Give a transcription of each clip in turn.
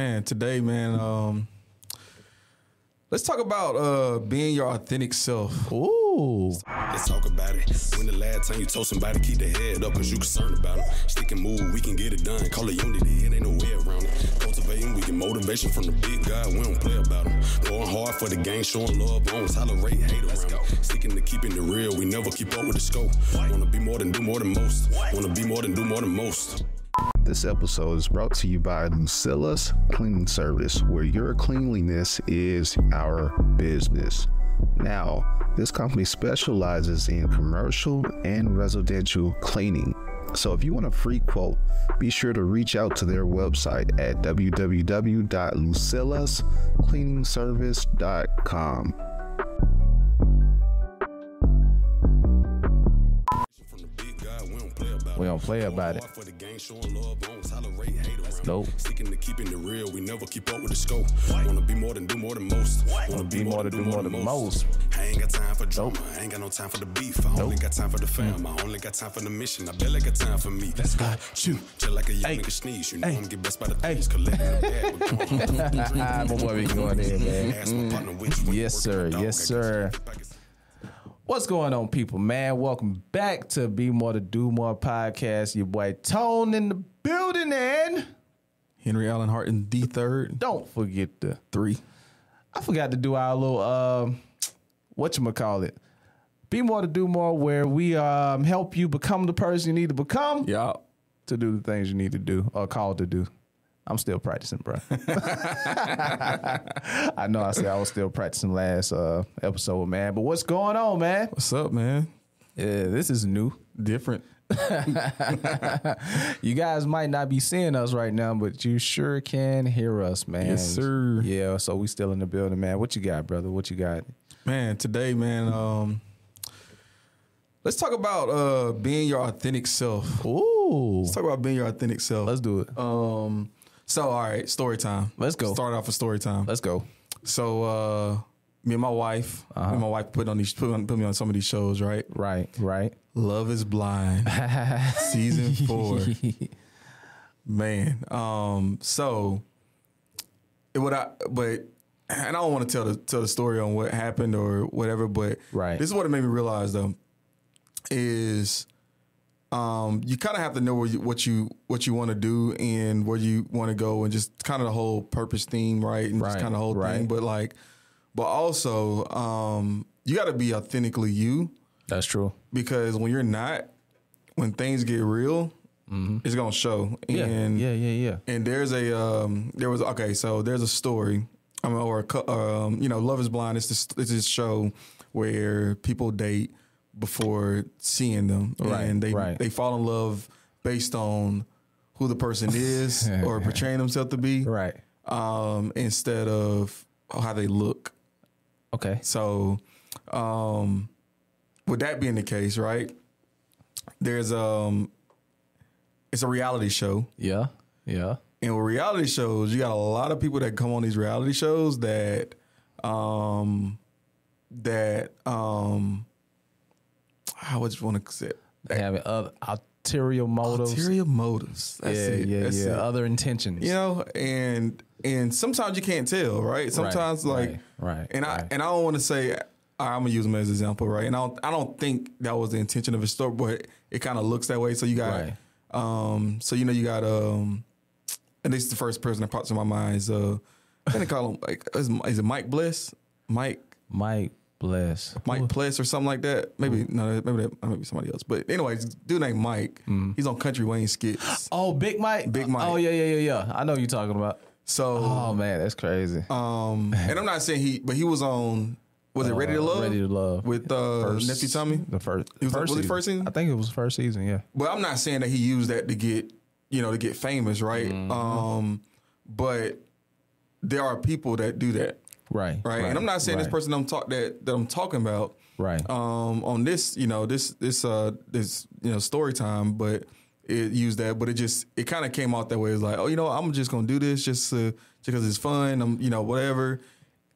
Man, today, man, um, let's talk about uh, being your authentic self. Ooh. Let's talk about it. When the last time you told somebody keep their head up cause you concerned about them. Stick and move, we can get it done. Call it unity, it ain't no way around it. Cultivating, we get motivation from the big guy, we don't play about them. Going hard for the game, showing love, won't tolerate hate around it. Sticking to keeping it real, we never keep up with the scope. Wanna be more than do more than most. Wanna be more than do more than most. This episode is brought to you by Lucilla's Cleaning Service, where your cleanliness is our business. Now, this company specializes in commercial and residential cleaning. So if you want a free quote, be sure to reach out to their website at www.lucillascleaningservice.com. We don't play about it. For the game, showing love, won't tolerate hate around Nope. Sticking to keeping it real, we never keep up with the scope. Wanna be more than do more than most. Wanna be more than do more than most. I ain't got time for drama. I ain't got no time for the beef. I only got time for the fam. Mm. I only got time for the mission. I barely got time for me. Let's go. Shoot. Just like a young nigga sneeze. You know I'm get blessed by the things. Collecting the bag. my boy be going in, man. Ask my partner which way Yes, sir. Yes, sir. What's going on, people, man? Welcome back to Be More to Do More podcast. Your boy Tone in the building, and Henry Allen Harton, the third, don't forget the three. I forgot to do our little um what you call it. Be more to do more, where we um help you become the person you need to become Yeah. to do the things you need to do or called to do. I'm still practicing, bro. I know I said I was still practicing last uh episode, man. But what's going on, man? What's up, man? Yeah, this is new. Different. You guys might not be seeing us right now, but you sure can hear us, man. Yes, sir. Yeah, so we still in the building, man. What you got, brother? What you got? Man, today, man, um, let's talk about uh, being your authentic self. Ooh. Let's talk about being your authentic self. Let's do it. Um, so, all right, story time. Let's go. Start off with story time. Let's go. So, uh, me and my wife, me and my wife put on these put, on, put me on some of these shows, right? Right, right. Love is Blind, season four. Man, um, so it would I, but and I don't want to tell the tell the story on what happened or whatever, but Right. this is what it made me realize though, is um, you kind of have to know where you, what you what you want to do and where you want to go, and just kind of the whole purpose theme, right? And just kind of whole right. thing, but like, but also um, you got to be authentically you That's true. because when you're not, when things get real, it's gonna show. Yeah, And yeah, yeah, yeah. and there's a um, there was okay, so there's a story. I mean, or a, um, you know, Love Is Blind. It's this it's this show where people date before seeing them, Right, and they right. they fall in love based on who the person is or portraying themselves to be, Right. um, instead of how they look. Okay. So, um, with that being the case, right? There's um, it's a reality show, Yeah. Yeah. and with reality shows, you got a lot of people that come on these reality shows that, um, that um, I would just want to say They have other ulterior motives. ulterior motives. That's yeah, it. yeah, That's yeah. it. Other intentions. you know and and sometimes you can't tell right sometimes like right, right, and i and i don't want to say i'm gonna use him as an example right and i don't i don't think that was the intention of his story but it kind of looks that way so you got Right. um so you know you got um and this is the first person that pops in my mind is uh I think they call him like is, is it Mike Bliss Mike Mike bless. Mike Bliss or something like that maybe no maybe that maybe somebody else but anyways dude named Mike he's on Country Wayne skits Oh, Big Mike. Big Mike. Oh yeah, yeah, yeah, yeah. I know you're talking about. so Oh man, that's crazy. Um, and I'm not saying he, but he was on. Was it Ready to Love? Uh, Ready to Love with uh, First- nephew Tommy. The first. It was- first was it first season? I think it was the first season. Yeah. But I'm not saying that he used that to get, you know, to get famous, right? Mm-hmm. Um, but there are people that do that, Right. right? and I'm not saying this right, person I'm talk that that I'm talking about, Right. um, on this, you know, this this uh this you know story time, but it used that, but it just it kind of came out that way. It's like, oh, you know, I'm just gonna do this just uh, because it's fun. I'm, you know, whatever.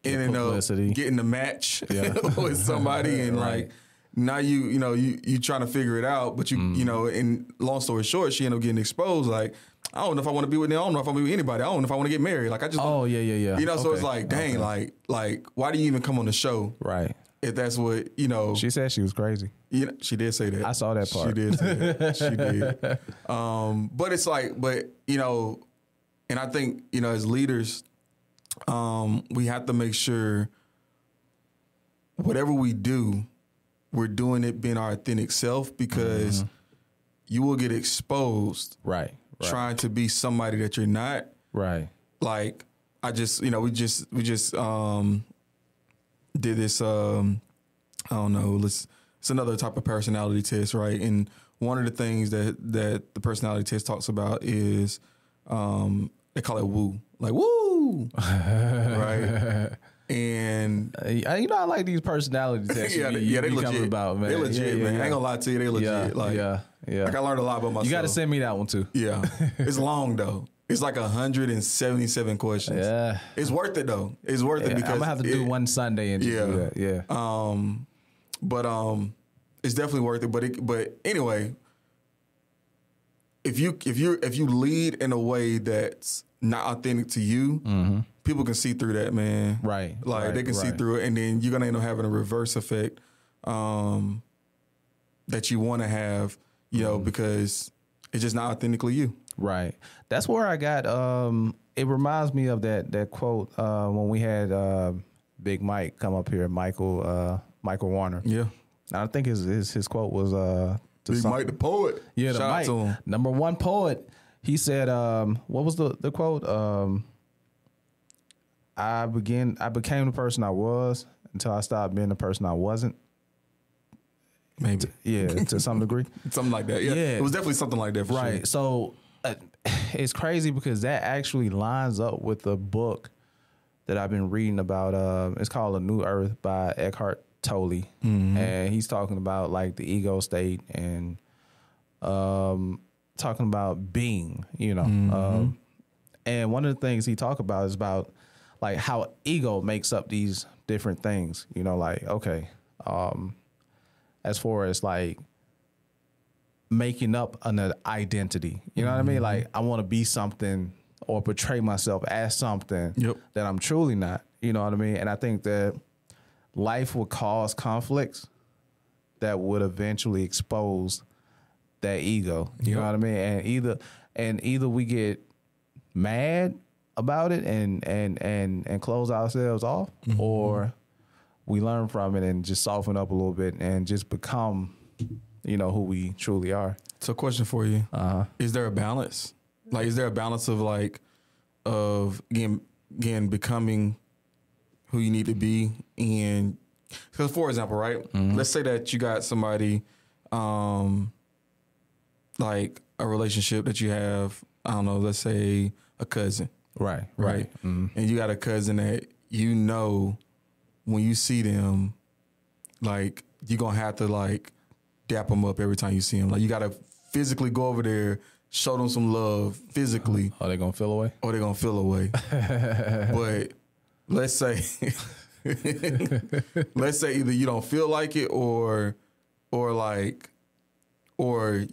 And then uh, publicity. getting the match Yeah. with somebody, and Right. like now you you know you you trying to figure it out, but you Mm. you know, and long story short, she ended up getting exposed. Like I don't know if I want to be with them. I don't know if I want to be with anybody. I don't know if I want to get married. Like I just, Oh yeah, yeah, yeah. you know. So it's like, dang, like, like, why do you even come on the show right. if that's what you know? She said she was crazy. You know, she did say that. I saw that part. She part. did. Say that. She did. Um, but it's like, but you know, and I think you know, as leaders, um, we have to make sure whatever we do, we're doing it being our authentic self because Mm-hmm. you will get exposed Right. Right. trying to be somebody that you're not. Right. Like I just, you know, we just we just um did this um I don't know, let's it's another type of personality test, right? And one of the things that that the personality test talks about is um they call it woo. Like woo. right? And Uh, you know, I like these personality tests. yeah, you, yeah, they legit. about, man. They legit, Yeah, yeah, man. I ain't gonna lie to you, they legit. Like, yeah, yeah. Like I learned a lot about myself. You got to send me that one too. Yeah, it's long though. It's like hundred and seventy-seven questions. Yeah. it's worth it though. It's worth Yeah, it because I'm gonna have to do one Sunday and Yeah. do that. Yeah. Um, but um, it's definitely worth it. But it, but anyway, if you if you if you lead in a way that's not authentic to you, people can see through that, man. Mm-hmm. Right, Like right, they can see through it, and then you're gonna end up having a reverse effect, um, that you want to have, you know, Mm-hmm. because it's just not authentically you. Right. That's where I got. Um, it reminds me of that that quote uh, when we had uh, Big Mike come up here, Michael uh, Michael Warner. Yeah. I think his his, his quote was uh, to Big some- Mike the poet. Yeah, the Shout Mike, out to him. number one poet. He said, um, "What was the the quote? Um, I begin. I became the person I was until I stopped being the person I wasn't. Maybe Yeah, to some degree. something like that. Yeah. Yeah. it was definitely something like that. For Right. Sure. So uh, it's crazy because that actually lines up with the book that I've been reading about. Uh, it's called A New Earth by Eckhart Tolle, and he's talking about like the ego state and um, talking about being. You know, um, and one of the things he talked about is about like how ego makes up these different things. You know, like okay, um, as far as like making up an identity. You know what I mean? Mm-hmm. Like I want to be something or portray myself as something Yep. that I'm truly not. You know what I mean? And I think that life will cause conflicts that would eventually expose that ego. You know what I mean? And either and either we get mad about it and and and and close ourselves off mm-hmm. or we learn from it and just soften up a little bit and just become you know who we truly are. So, question for you: Uh-huh. Is there a balance? Like, is there a balance of like, of again, again, becoming who you need to be, and because, for example, right? Mm-hmm. Let's say that you got somebody, um, like a relationship that you have. I don't know. Let's say a cousin, Right, right? And you got a cousin that you know when you see them, like you're gonna have to like dap them up every time you see them. Like you gotta physically go over there, show them some love physically, Are they gonna feel away? Oh, or they're gonna feel away. but let's say, let's say either you don't feel like it, or, or like, or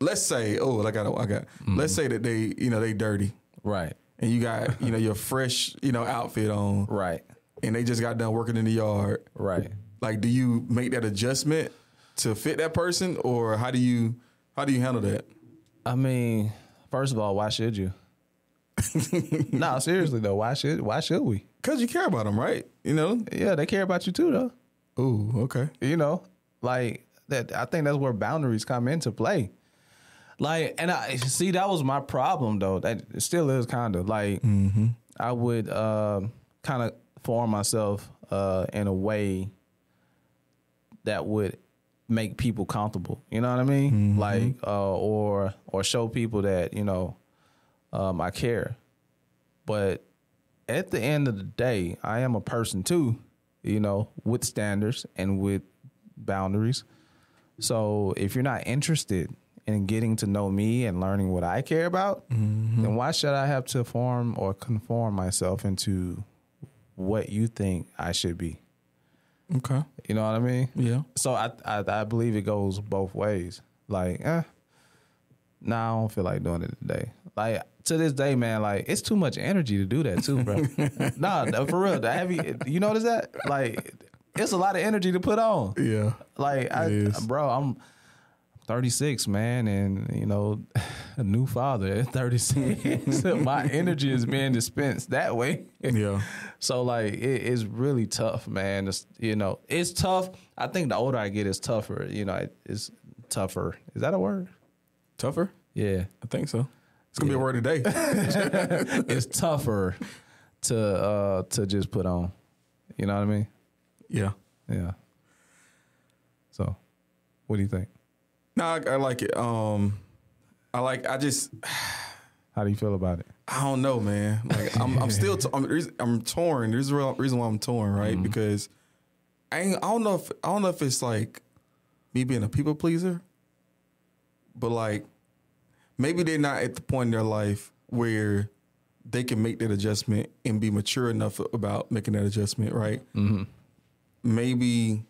let's say, oh, I got, I got. Let's say that they, you know, they dirty, Right, and you got, you know, your fresh, you know, outfit on, right, and they just got done working in the yard. right. Like, do you make that adjustment to fit that person, or how do you, how do you handle that? I mean, first of all, why should you? no, seriously though, why should why should we? Cause you care about them, right? You know. Yeah, they care about you too, though. Ooh, okay. You know, like that. I think that's where boundaries come into play. Like, and I see that was my problem though. That it still is kind of like I would um kind of form myself uh, in a way that would make people comfortable. You know what I mean? Like, uh, or or show people that you know um, I care. But at the end of the day, I am a person too. You know, with standards and with boundaries. So if you're not interested in getting to know me and learning what I care about, then why should I have to form or conform myself into what you think I should be? Okay. You know what I mean? Yeah. So I I, I believe it goes both ways. Like, eh, nah, I don't feel like doing it today. Like to this day, man, like it's too much energy to do that too, bro. nah, for real. The heavy, you notice that? Like it's a lot of energy to put on. Yeah. Like I, bro, I'm 36, man, and you know, a new father at 36. My energy is being dispensed that way. Yeah. So like it, it's really tough, man. It's, you know, it's tough. I think the older I get, it's tougher. You know, it, it's tougher. Is that a word? Tougher? Yeah, I think so. It's gonna be a word today. it's tougher to uh to just put on. You know what I mean? yeah. Yeah. So, what do you think? No, I, I like it. Um, I like. I just. How do you feel about it? I don't know, man. Like I'm, I'm still, t- I'm, I'm torn. There's a real reason why I'm torn, right? Because I, ain't, I don't know if, I don't know if it's like me being a people pleaser, but like maybe they're not at the point in their life where they can make that adjustment and be mature enough about making that adjustment, right? Maybe,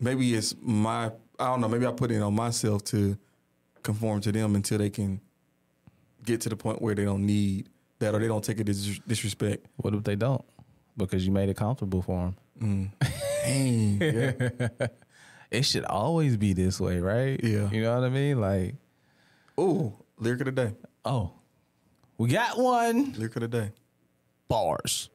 maybe it's my, I don't know. Maybe I put it on myself to conform to them until they can get to the point where they don't need that or they don't take it as disrespect. What if they don't? Because you made it comfortable for them. Mm. Dang. Yeah. It should always be this way, right? Yeah. You know what I mean? Like, Ooh, lyric of the day. oh, we got one. Lyric of the day. Bars.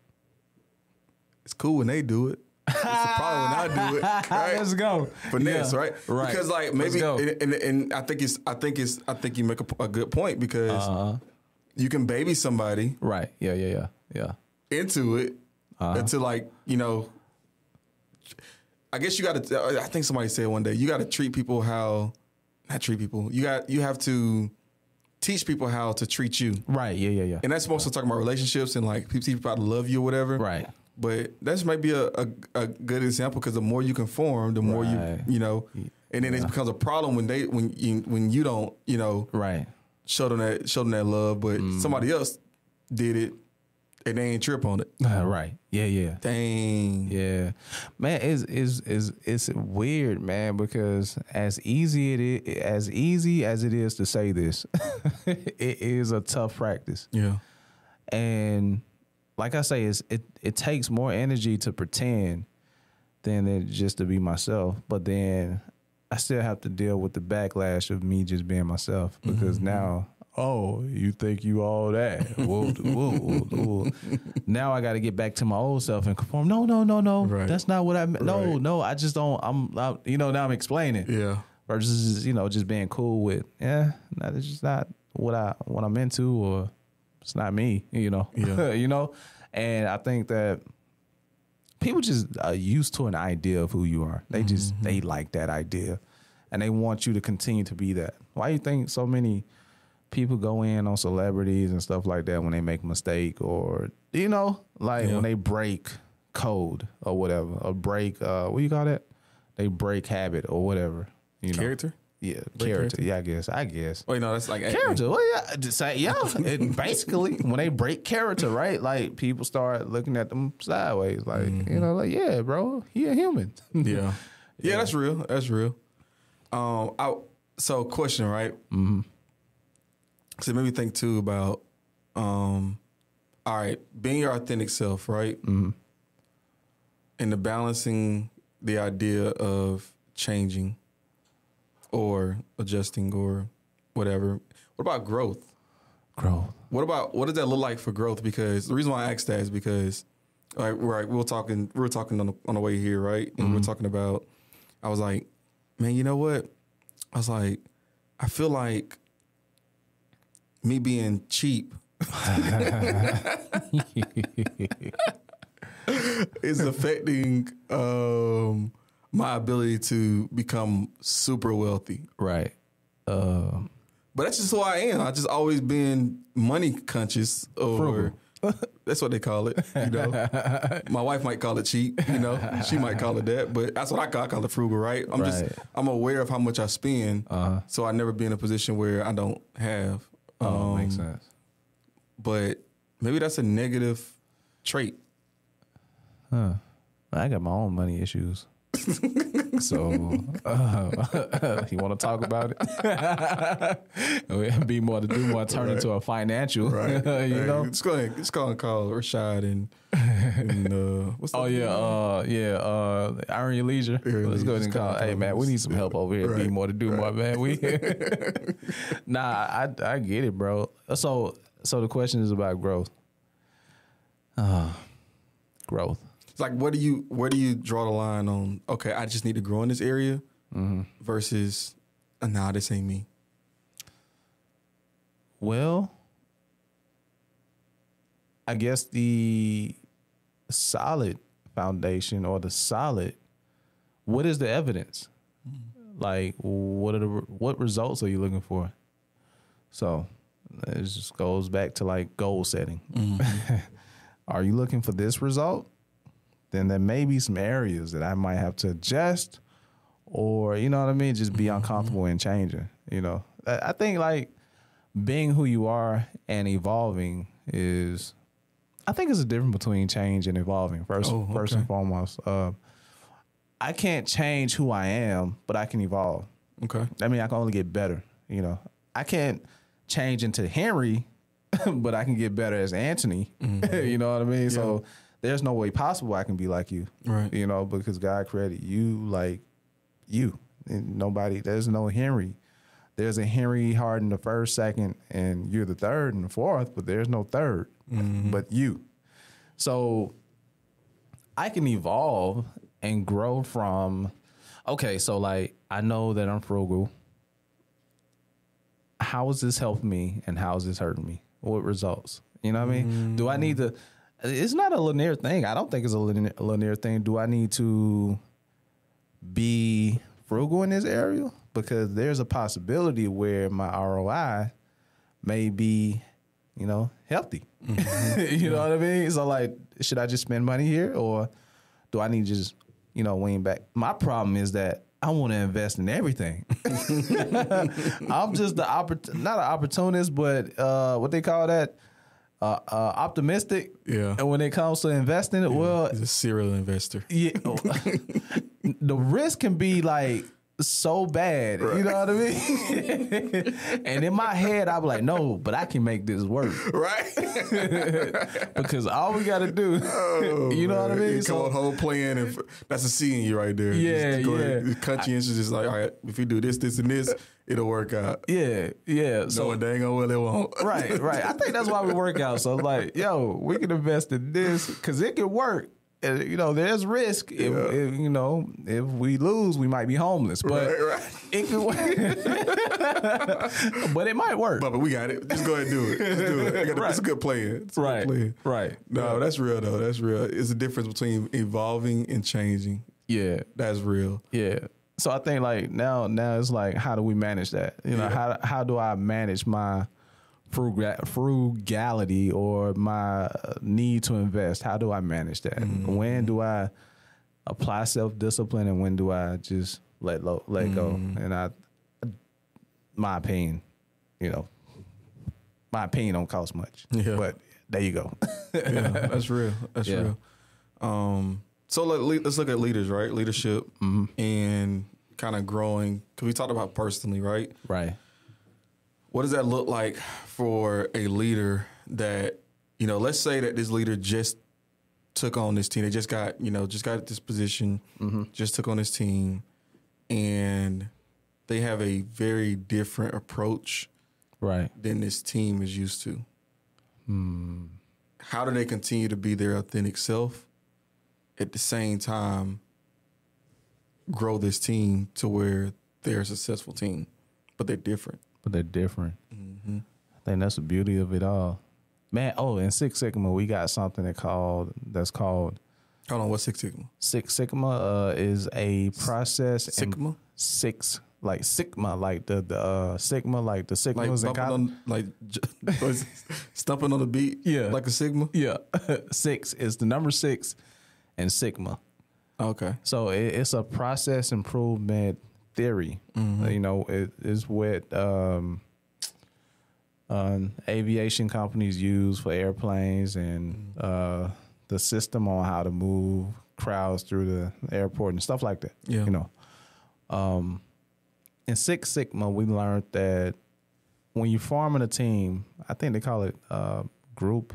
It's cool when they do it. It's a problem when I do it. Right? Let's go. Finesse, Yeah. right? Right. Because like maybe, and, and, and I think it's, I think it's, I think you make a good point because Uh-huh. you can baby somebody Right. Yeah, yeah, yeah. Yeah. into it Uh-huh. until like you know. I guess you got to. I think somebody said one day you got to treat people how, not treat people. You got you have to teach people how to treat you, Right. Yeah, yeah, yeah. and that's mostly talking about relationships and like people, people how to love you or whatever. Right. But that might be a, a, a good example because the more you conform, the more Right. you you know, and then it becomes a problem when they when you when you don't you know Right. show them that show them that love, but Mm. somebody else did it and they ain't trip on it. Uh, right. Yeah, yeah. Dang. Yeah, man, it's is is it's weird, man, because as easy it is, as easy as it is to say this, it is a tough practice, Yeah. and like I say, it's, it it takes more energy to pretend than it just to be myself. But then I still have to deal with the backlash of me just being myself because mm-hmm. now. Oh, you think you all that? Whoa, whoa, whoa. Now I got to get back to my old self and conform. No, no, no, no. Right. That's not what I meant. No, Right. no. I just don't. I'm, I'm. You know. Now I'm explaining. Yeah. Versus, you know, just being cool with. Yeah, no, it's just not what I what I'm into, or it's not me. You know. Yeah. you know. And I think that people just are used to an idea of who you are. They just Mm-hmm. they like that idea, and they want you to continue to be that. Why do you think so many people go in on celebrities and stuff like that when they make a mistake, or you know, like Yeah. when they break code or whatever, or break uh, what do you call that? They break habit or whatever. You know, Character? Yeah, Break character. character? Yeah, I guess. I guess. Wait, no, that's like Character. Well, yeah, just say yeah. It basically, when they break character, right? Like people start looking at them sideways, like you know, like yeah, bro, he a human. Yeah. yeah. that's real. That's real. Um, I so question, right? Mm-hmm. So it made me think too about, um, all right, being your authentic self, right? Mm-hmm. And the balancing the idea of changing, or adjusting, or whatever. What about growth? Growth. What about what does that look like for growth? Because the reason why I asked that is because, like, right, we were talking, we were talking on the, on the way here, right, and we are talking about. I was like, man, you know what? I was like, I feel like me being cheap is affecting um, my ability to become super wealthy. Right. Uh, But that's just who I am. I just always been money conscious or that's what they call it. You know, my wife might call it cheap. You know, she might call it that, but that's what I call. I call it frugal, right? I'm just I'm aware of how much I spend, Uh-huh. so I never be in a position where I don't have. oh, Um, makes sense. But maybe that's a negative trait. Huh. I got my own money issues. So uh, you want to talk about it? be more to do more, turn into a financial, Right. you Hey, know. It's going it's going to call Rashad and, and uh, what's the Oh yeah, uh, yeah, uh, Earn Your Leisure. Let's go ahead and call. Hey man, we need some help over here. Be more to do more, man. We nah, I I get it, bro. So so the question is about growth. Uh, growth. It's like what do you where do you draw the line on? Okay, I just need to grow in this area Mm-hmm. versus, uh, nah, this ain't me. Well, I guess the solid foundation or the solid. What is the evidence? Like, what are the what results are you looking for? So, it just goes back to like goal setting. are you looking for this result? Then there may be some areas that I might have to adjust, or you know what I mean, just be uncomfortable in changing. You know, I, think like being who you are and evolving is I think it's a difference between change and evolving. First Oh, first and foremost. Uh, I can't change who I am, but I can evolve. Okay. I mean I can only get better, you know. I can't change into Henry, but I can get better as Anthony. you know what I mean? So there's no way possible I can be like you. Right. You know, because God created you like you. And nobody there's no Henry. There's a Henry Harden the first, second, and you're the third and the fourth, but there's no 3rd mm-hmm. but you. So I can evolve and grow from okay, so like I know that I'm frugal. How is this helping me and how is this hurting me? What results? You know what I mean? Do I need mm-hmm. to it's not a linear thing. I don't think it's a linear, linear thing. Do I need to be frugal in this area? Because there's a possibility where my ROI may be, you know, healthy. you know what I mean? So like, should I just spend money here or do I need to just, you know, wean back? My problem is that I want to invest in everything. I'm just the oppor- not an opportunist, but uh, what they call that, uh, uh, optimistic. Yeah. And when it comes to investing, well, He's a serial investor. yeah, the risk can be like so bad. You know what I mean? and in my head, I'm like, no, but I can make this work Right. because all we got to do, oh, you know what I mean? Come So on, whole plan, and that's a C in you right there. Yeah, just yeah. conscientious, just like, all right, if you do this, this, and this, it'll work out. yeah, yeah. So So it dang on well it won't. right, right. I think that's why we work out. So like, yo, we can invest in this because it can work. You know, there's risk. If, if you know, if we lose, we might be homeless. But Right, right. it work. but it might work. But, but we got it. Just go ahead and do it. Just do it. I got a- It's a good plan. It's a good right, plan. right. No, that's real though. That's real. It's a difference between evolving and changing. Yeah, That's real. yeah. So I think like now, now it's like, how do we manage that? You know, how how do I manage my frugality or my need to invest? How do I manage that? When do I apply self discipline and when do I just let lo- let go? And I, my opinion, you know, my opinion don't cost much. Yeah. But there you go. Yeah, that's real. That's Yeah. real. Um, so let, le- let's look at leaders, right? Leadership Mm-hmm. and kind of growing. Because we talked about personally, right? right. What does that look like for a leader that, you know, let's say that this leader just took on this team. They just got, you know, just got this position, mm-hmm. just took on this team, and they have a very different approach Right. than this team is used to. Hmm. How do they continue to be their authentic self at the same time grow this team to where they're a successful team, but they're different? But they're different. Mm-hmm. I think that's the beauty of it all, man. Oh, in Six Sigma, we got something that called that's called Hold on, what's Six Sigma? Six Sigma. Uh, is a process. and- Sigma? six like Sigma, like the the uh, Sigma, like the Like and college. on, like stumping on the beat, Yeah. like a Sigma. yeah, six is the number six, and Sigma. Okay, So it, it's a process improvement theory. Mm-hmm. You know, it is what um, um, aviation companies use for airplanes and Mm-hmm. uh, the system on how to move crowds through the airport and stuff like that. Yeah. You know. Um in Six Sigma we learned that when you're forming a team, I think they call it uh, group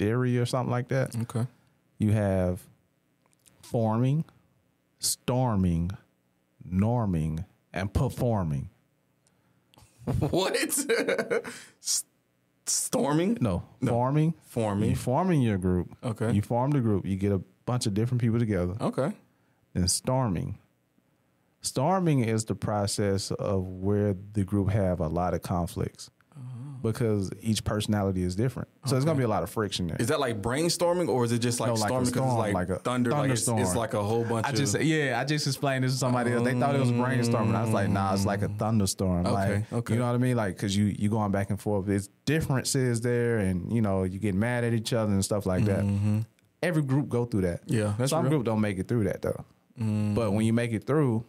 theory or something like that. Okay. You have forming, storming, norming, and performing. What? S- Storming? No, No. forming. Forming. You forming your group. Okay. You form the group. You get a bunch of different people together. Okay. Then storming. Storming is the process of where the group have a lot of conflicts because each personality is different. So there's gonna be a lot of friction there. Is that like brainstorming or is it just like No, like storming because storm, it's like, like a thunder? Like it's, thunderstorm. it's like a whole bunch I of. just yeah, I just explained this to somebody else. They thought it was brainstorming. I was like, nah, it's like a thunderstorm. Okay, like, okay. You know what I mean? Like, cause you you going back and forth. It's differences there, and you know you get mad at each other and stuff like that. Every group go through that. Mm-hmm. Yeah, that's some real. Mm. group don't make it through that though. But when you make it through,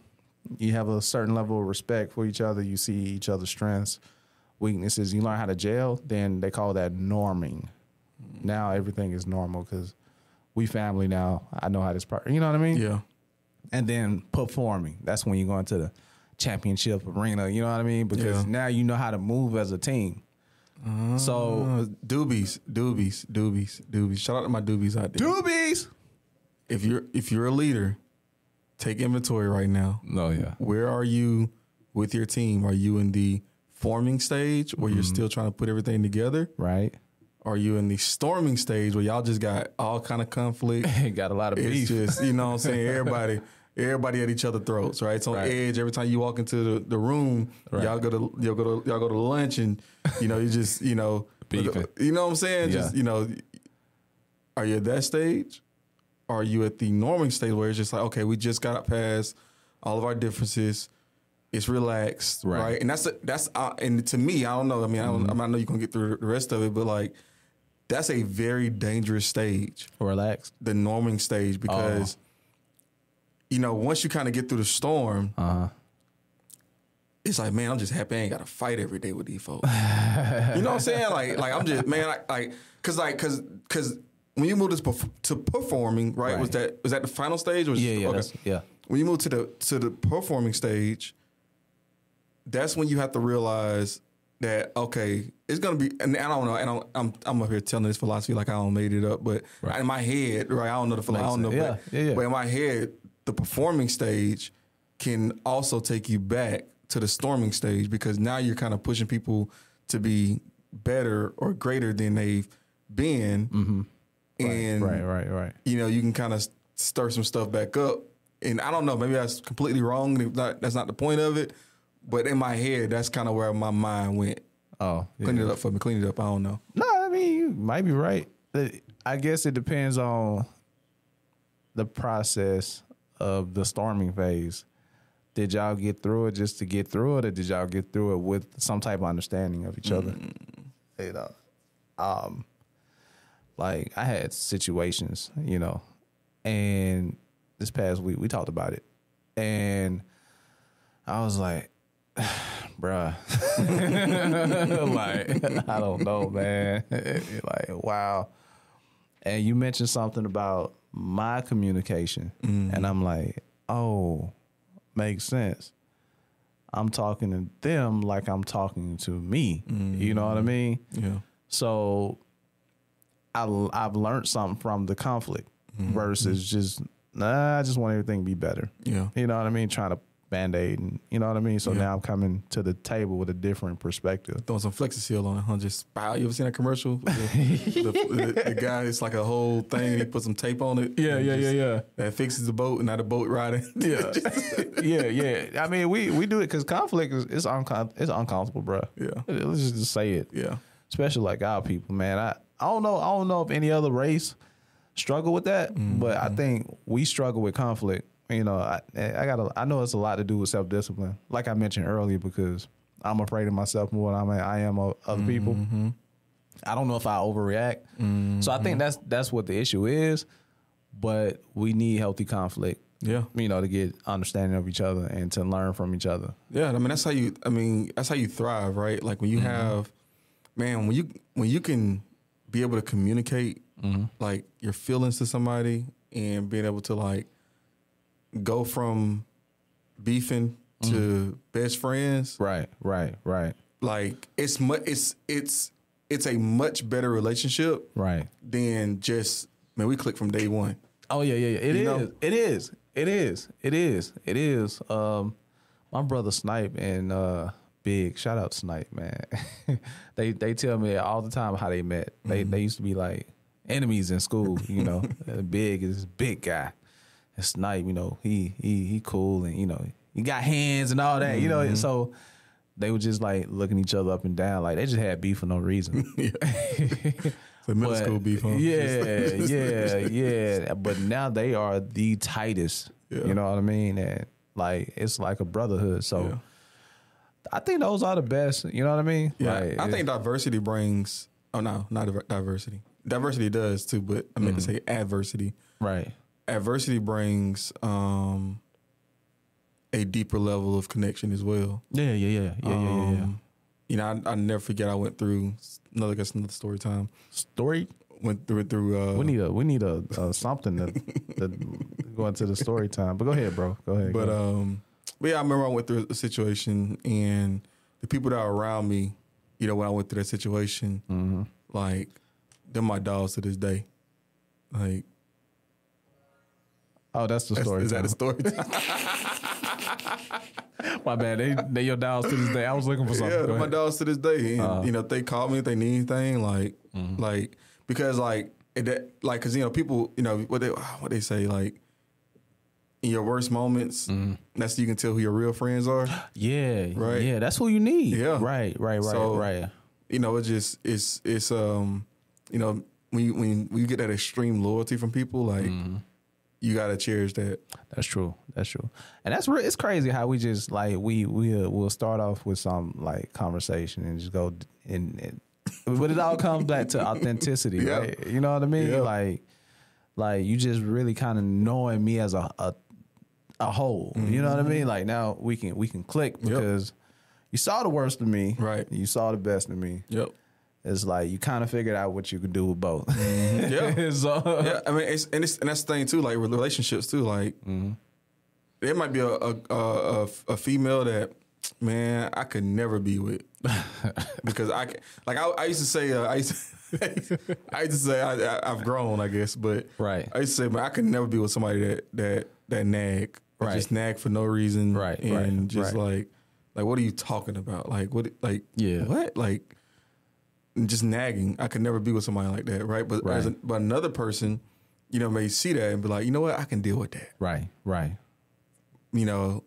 you have a certain level of respect for each other. You see each other's strengths, weaknesses. You learn how to jail. Then they call that norming. Now everything is normal because we family now. I know how this part. You know what I mean? yeah. and then performing. That's when you go into the championship arena. You know what I mean? Because Yeah. now you know how to move as a team. so Uh, doobies, doobies, doobies, doobies. Shout out to my doobies out there. doobies. If you're if you're a leader, take inventory right now. No, yeah. Where are you with your team? Are you in the forming stage where you're Mm-hmm. still trying to put everything together? Right. Are you in the storming stage where y'all just got all kind of conflict? Got a lot of It's just you know what I'm saying everybody everybody at each other's throats, right? It's on Right. edge every time you walk into the, the room. Y'all go to y'all go to y'all go to lunch and you know you just you know Beefing. you know what I'm saying? Yeah. Just you know, are you at that stage? Are you at the norming stage where it's just like okay, we just got past all of our differences. It's relaxed, Right. right? And that's a, that's uh, and to me, I don't know. I mean, I, don't, I, mean, I know you're gonna get through the rest of it, but like that's a very dangerous stage Relaxed. the norming stage because you know once you kind of get through the storm, Uh huh. it's like man, I'm just happy I ain't got to fight every day with these folks. you know what I'm saying? Like like I'm just man, like like because like because because when you move this perf- to performing, right, Was that was that the final stage? Or was Yeah, yeah, that's, yeah. when you move to the to the performing stage, that's when you have to realize that okay, it's gonna be. And I don't know. And I'm I'm, I'm up here telling this philosophy like I don't made it up, but right. in my head, right? I don't know the philosophy. I don't know, sense. but, Yeah, yeah, yeah. but in my head, the performing stage can also take you back to the storming stage because now you're kind of pushing people to be better or greater than they've been, mm-hmm. and Right, right, right. you know, you can kind of stir some stuff back up. And I don't know, maybe that's completely wrong. Not- That's not the point of it. But in my head, that's kind of where my mind went. Oh, yeah. Clean it up for me. Clean it up. I don't know. No, I mean you might be right. I guess it depends on the process of the storming phase. Did y'all get through it just to get through it, or did y'all get through it with some type of understanding of each other? You know, um, like I had situations, you know, and this past week we talked about it, and I was like, bruh. like, I don't know, man. like, wow. And you mentioned something about my communication. And mm. I'm like, oh, makes sense. I'm talking to them like I'm talking to me. You know what I mm. mean? Yeah. So I, I've learned something from the conflict mm. versus just, nah, I just want everything to be better. Yeah. You know what I mean? Trying to band aid and you know what I mean? So Yeah. now I'm coming to the table with a different perspective. Throwing some Flex Seal on it, huh? Just wow. You ever seen that commercial? The, the, the, the guy, it's like a whole thing. And he put some tape on it. Yeah, yeah, just- yeah, yeah. That fixes the boat, and not the boat riding. Yeah, yeah, yeah. I mean, we we do it because conflict is it's uncom- it's uncomfortable, bro. Yeah. let's just, just say it. yeah. Especially like our people, man. I I don't know. I don't know if any other race struggle with that, mm-hmm. but I think we struggle with conflict. You know, I eh, I got I know it's a lot to do with self discipline, like I mentioned earlier, because I'm afraid of myself more than I, I am of other mm-hmm. people. I don't know if I overreact, so I think mm-hmm. that's that's what the issue is. But we need healthy conflict Yeah. you know, to get understanding of each other and to learn from each other. Yeah, I mean that's how you. I mean that's how you thrive, right? Like when you mm-hmm. have, man, when you when you can be able to communicate like your feelings to somebody and being able to like go from beefing to best friends, Right, right, right, like it's mu- it's it's it's a much better relationship right. than just man we click from day one. Oh yeah, yeah, yeah. It is. It is. It is. It is. It is. Um, my brother Snipe and uh, Big. Shout out Snipe, man. they they tell me all the time how they met. They they used to be like enemies in school. You know, Big is big guy. And Snipe, you know, he he he cool and you know he got hands and all that. You know, mm-hmm. so. They were just like looking each other up and down, like they just had beef for no reason. It's a middle But, school beef, huh? Yeah, yeah, yeah. But now they are the tightest. Yeah. You know what I mean? And like it's like a brotherhood. So Yeah. I think those are the best. You know what I mean? Yeah, Like, I think diversity brings. Oh no, not diversity. Diversity does too, but I meant to mm. say adversity. right. Adversity brings um, a deeper level of connection as well. Yeah, yeah, yeah, yeah, yeah, yeah, yeah. Um, You know, I, I never forget. I went through another. Guess another story time. Story. Went through it through. Uh, We need a we need a, a something to, to go into the story time. But go ahead, bro. Go ahead. But go ahead. um, but yeah, I remember I went through a situation, and the people that are around me, you know, when I went through that situation, Mm-hmm. like they're my dogs to this day. Like, oh, that's the that's- story. is that time. a story? My bad. They they your dogs to this day. I was looking for something. yeah, my dogs to this day. And, Uh-huh. you know, if they call me if they need anything, like, Mm-hmm. like because like it, that, like because you know people, you know what they what they say like. In your worst moments, Mm-hmm. that's you can tell who your real friends are. Yeah, Right. Yeah, that's who you need. Yeah. Right, right, right, So- right. you know, it's just it's it's um you know when you, when you get that extreme loyalty from people, like Mm-hmm. You gotta cherish that. That's true. That's true. And that's re- it's crazy how we just like we we uh, will start off with some like conversation and just go and, and but it all comes back to authenticity, Yeah. right? You know what I mean? Yeah. Like like you just really kind of knowing me as a a, a whole. You know what I Mm-hmm. mean? Like now we can we can click because you saw the worst of me, Right. You saw the best of me. Yep. It's like you kind of figured out what you could do with both. Yeah. so yeah. I mean, it's, and it's and that's the thing too. Like with relationships too. Like Mm-hmm. there might be a a, a a a female that man I could never be with because I ca- like I, I used to say uh, I used to, I used to say I, I, I've grown I guess, but Right. I used to say man I could never be with somebody that that that nag or Right. just nag for no reason, Right, And right, just right. like like what are you talking about? Like what like Yeah. what like just nagging. I could never be with somebody like that, right? But as a, but another person, you know, may see that and be like, you know what, I can deal with that, right, right. you know.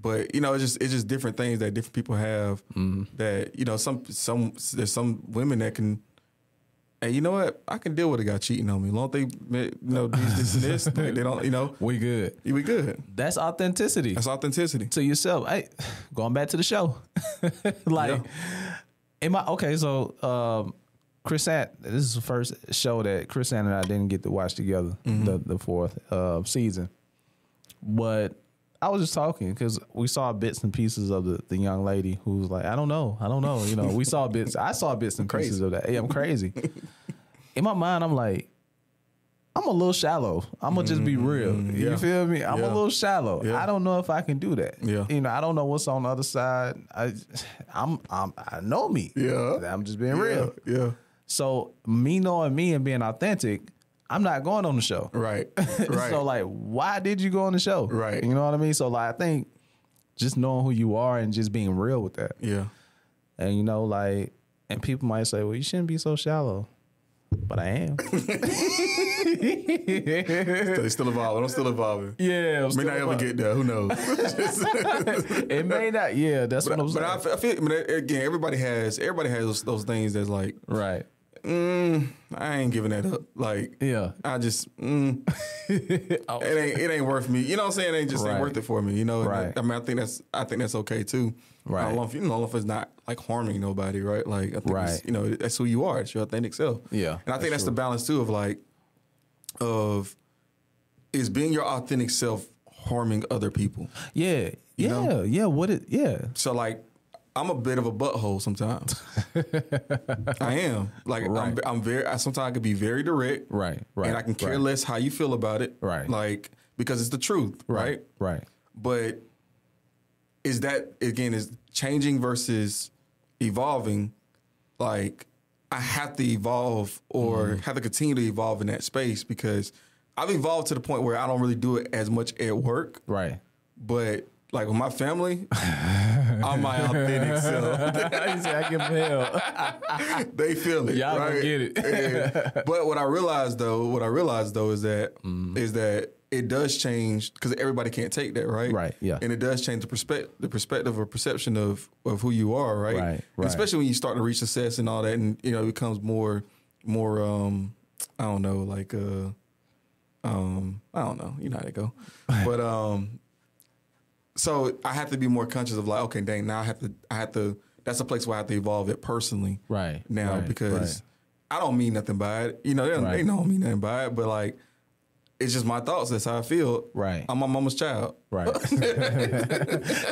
But you know, it's just it's just different things that different people have. Mm-hmm. That you know, some some there's some women that can. Hey, you know what? I can deal with a guy cheating on me. Long they, you know, this, this, this, like, they don't, you know, We good. be good. That's authenticity. That's authenticity. to yourself. Hey, going back to the show. like, am I okay? So, um, Chris Ant, this is the first show that Chris Ant and I didn't get to watch together, the the fourth uh, season. But I was just talking because we saw bits and pieces of the, the young lady who was like, I don't know, I don't know. You know, we saw bits. I saw bits and pieces of that. Yeah, I'm crazy. In my mind, I'm like, I'm a little shallow. I'm gonna just be mm-hmm. real. Mm-hmm. You yeah. feel me? I'm a little shallow. Yeah. I don't know if I can do that. Yeah. You know, I don't know what's on the other side. I, I'm, I'm, I know me. Yeah. I'm just being real. Yeah, yeah. So me knowing me and being authentic, I'm not going on the show. Right, right. so like, why did you go on the show? Right. You know what I mean? So like, I think just knowing who you are and just being real with that, yeah, and you know, like, and people might say, well, you shouldn't be so shallow. But I am. they still evolving. I'm still evolving. yeah. May not ever get there. Who knows? It may not. Yeah, that's what I'm saying. But I, feel- I mean, again, everybody has everybody has those, those things that's like, right. Mm, I ain't giving that up. Like, Yeah. I just, mm, it ain't it ain't worth me. You know what I'm saying? It ain't just Right. ain't worth it for me. You know? Right. I, I mean, I think that's I think that's okay too. Right. I love, you know, if it's not like harming nobody, right? Like, I think Right. you know, that's who you are. It's your authentic self. Yeah, and I think that's that's the balance too of like, of is being your authentic self harming other people. Yeah. Yeah. know? Yeah. What it? Yeah. So like, I'm a bit of a butthole sometimes. I am like I'm, I'm very. I, sometimes I can be very direct, Right, right, and I can care right. less how you feel about it, Right. Like because it's the truth, right? Right. But is that again is changing versus evolving? Like I have to evolve or Mm-hmm. have to continue to evolve in that space because I've evolved to the point where I don't really do it as much at work, Right. but like with my family, I'm my authentic self. I give them hell. they feel it. Y'all get it. And- but what I realized though, what I realized though is that is Mm-hmm. that it does change because everybody can't take that, right? Right, yeah. And it does change the perspective, the perspective or perception of of who you are, right? Right, right. Especially when you start to reach success and all that, and you know, it becomes more, more, um, I don't know, like, uh, um, I don't know, you know how they go, but um, so I have to be more conscious of like, okay, dang, now I have to, I have to. That's a place where I have to evolve it personally, Right, Now right, because right. I don't mean nothing by it. You know, they, don't, they don't mean nothing by it, but like, it's just my thoughts. That's how I feel. Right. I'm my mama's child. Right.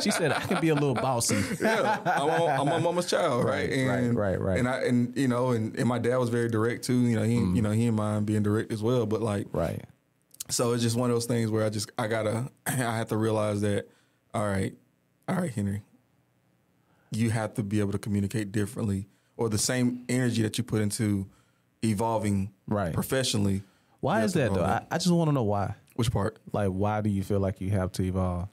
she said I can be a little bossy. yeah, I'm, I'm my mama's child, right? Right, right, and, right, right. And I and you know, and, and my dad was very direct too. You know, he mm. you know he and mine being direct as well. But like, Right. so it's just one of those things where I just I gotta I have to realize that. All right, all right, Henry, you have to be able to communicate differently, or the same energy that you put into evolving Right. professionally. Why is that though? I, I just want to know why. Which part? Like, why do you feel like you have to evolve?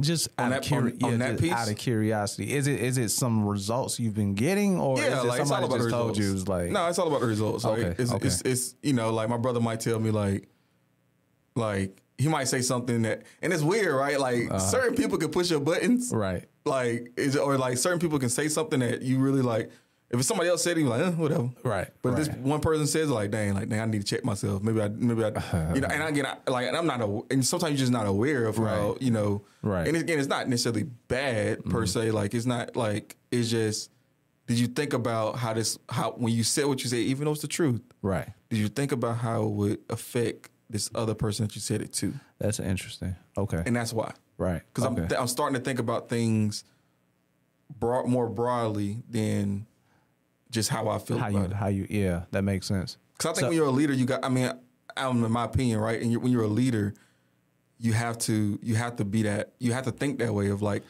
Just On out, that- of, on- curi- on yeah, just piece? out of curiosity, is it is it some results you've been getting, or Yeah, is it like it's all somebody about just the told results. you? It's like, no, it's all about the results. Like, Okay, it's, okay. it's it's you know, like my brother might tell me like, like he might say something that, and it's weird, right? Like Uh-huh. certain people can push your buttons, right, like is or like certain people can say something that you really like. If it's somebody else said it, you're like, eh, whatever. Right, But this one person says like, dang, like, dang, I need to check myself. Maybe I, maybe I, you know, and again, I, like, and I'm not, a, and sometimes you're just not aware of how, you know, Right. And again, it's not necessarily bad per se. Like, it's not like it's just. Did you think about how this, how when you said what you said, even though it's the truth, right. did you think about how it would affect this other person that you said it to? That's interesting. Okay, And that's why right. because okay. I'm I'm starting to think about things broad, more broadly than just how I feel how about you it. how you yeah, that makes sense. Because I think So- when you're a leader, you got. I mean, um, in my opinion, right? And you when you're a leader, you have to you have to be that. You have to think that way of like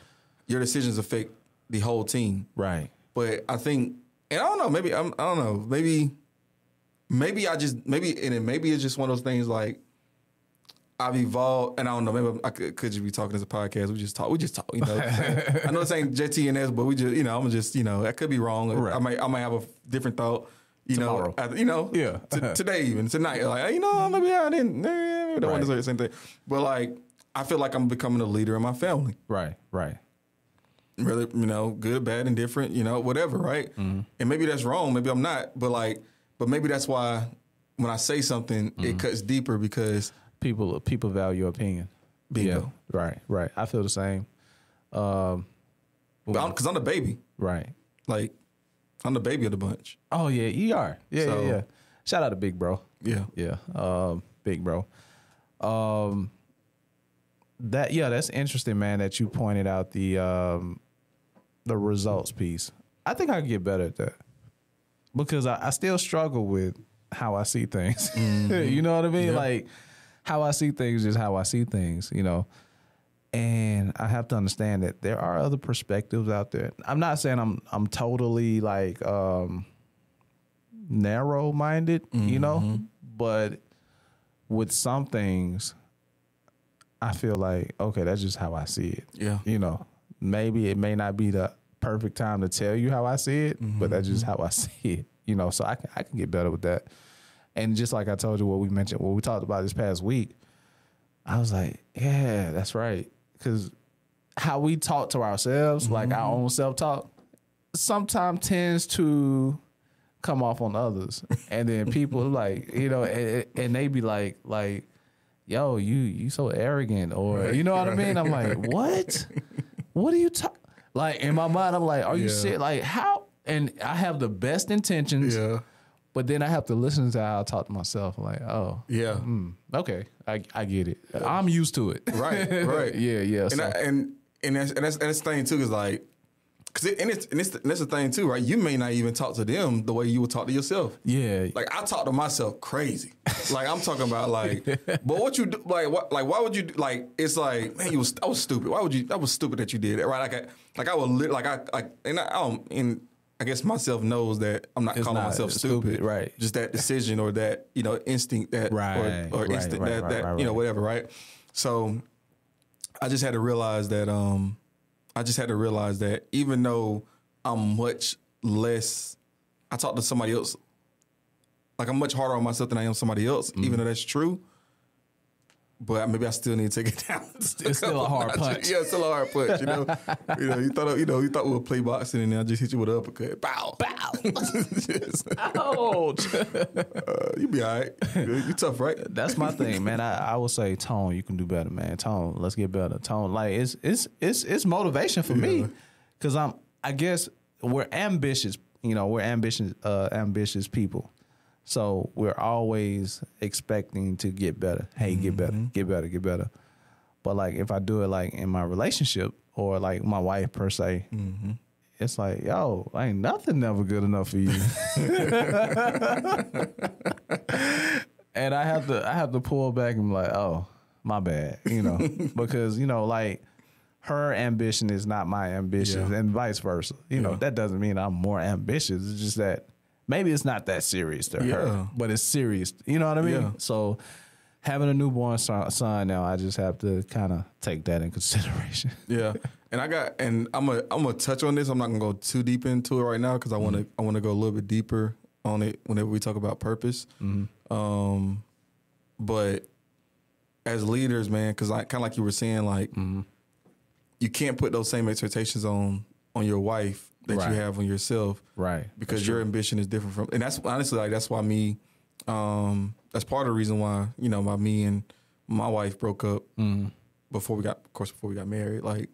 your decisions affect the whole team. Right. But I think, and I don't know. Maybe I'm. I don't know. Maybe, maybe I just maybe and then maybe it's just one of those things like. I've evolved, and I don't know. Maybe I could, could just be talking as a podcast. We just talk. We just talk. You know, I know this ain't JTNS, but we just, you know, I'm just, you know, I could be wrong. Right. I might, I might have a different thought. You Tomorrow. know, at- you know, Yeah. t- today even tonight, like, you know, maybe I didn't. eh, Maybe I don't want to say the same thing, but like, I feel like I'm becoming a leader in my family Right. Right. whether you know good bad indifferent you know whatever right Mm-hmm. and maybe that's wrong maybe i'm not but like but maybe that's why when i say something Mm-hmm. it cuts deeper because People people value your opinion. Bingo. Yeah. Right. Right. I feel the same. Um. because I'm, the baby Right. like i'm the baby of the bunch Oh yeah, you are. Yeah, So- yeah, yeah. Shout out to Big Bro. yeah Yeah, um, Big Bro. Um, that yeah, that's interesting, man. That you pointed out the um, the results piece. I think I could get better at that because I, I still struggle with how I see things. you know what I mean? Like how I see things is how I see things. You know. And I have to understand that there are other perspectives out there. I'm not saying I'm I'm totally like um narrow minded, you know, but with some things, I feel like okay, that's just how I see it. Yeah. you know, maybe it may not be the perfect time to tell you how I see it, but that's just mm-hmm. how I see it. You know, so I can I can get better with that. And just like I told you, what we mentioned, what we talked about this past week, I was like, yeah, that's right, because how we talk to ourselves, like our mm-hmm. own self talk, sometimes tends to come off on others, and then people like you know, and, and they be like like, yo, you you so arrogant, or you know what I mean? I'm like, what? What are you talking? Like in my mind, I'm like, are you Yeah. serious? Like how? And I have the best intentions, yeah but then I have to listen to how I talk to myself. Like, oh, yeah mm, okay, I I get it. I'm used to it. right right yeah, yeah. and so- I, and and that's, and that's and that's the thing too is like Cause it, and it's and it's and that's the thing too, right? You may not even talk to them the way you would talk to yourself. Yeah. Like I talk to myself crazy. like I'm talking about like, but what you do? Like what? Like why would you? do- Like it's like man, you was I was stupid. Why would you? That was stupid that you did it, right? Like I like I would lit like I like and I, I don't and I guess myself knows that I'm not It's calling not myself stupid, stupid, right. Just that decision or that you know instinct that Right, or, or right, instinct right, that right, that you know whatever, right? So I just had to realize that um I just had to realize that even though I'm much less I talk to somebody else like I'm much harder on myself than I am somebody else, Mm-hmm. even though that's true. But maybe I still need to take it down. It's still a hard punch. Yeah, it's still a hard punch. You know, you know, you thought you know you thought we would play boxing, and then I just hit you with an uppercut. Bow, bow. Just, Ouch. uh, you be all right. You tough, right? That's my thing, man. I, I would say, Tone, you can do better, man. Tone, let's get better. Tone, like it's it's it's it's motivation for me, because I'm. I guess we're ambitious. You know, we're ambitious, uh, ambitious people. So we're always expecting to get better. Hey, get better, mm-hmm. get better, get better. But like, if I do it like in my relationship or like my wife per se, mm-hmm. it's like, yo, ain't nothing never good enough for you. and I have to I have to pull back and be like, oh, my bad, you know, because you know, like her ambition is not my ambition, Yeah. and vice versa. You know, that doesn't mean I'm more ambitious. It's just that maybe it's not that serious to Yeah. her, but it's serious. You know what I mean? Yeah. So having a newborn son, now, I just have to kind of take that in consideration. Yeah, and I got, and I'm gonna, I'm gonna touch on this. I'm not gonna go too deep into it right now because I want to, I want to go a little bit deeper on it whenever we talk about purpose. Um, but as leaders, man, because I kind of like you were saying, like you can't put those same expectations on on your wife that Right. you have on yourself, Right. Because your ambition is different from, and that's honestly like that's why me, um, that's part of the reason why you know why me and my wife broke up before we got, of course, before we got married, like.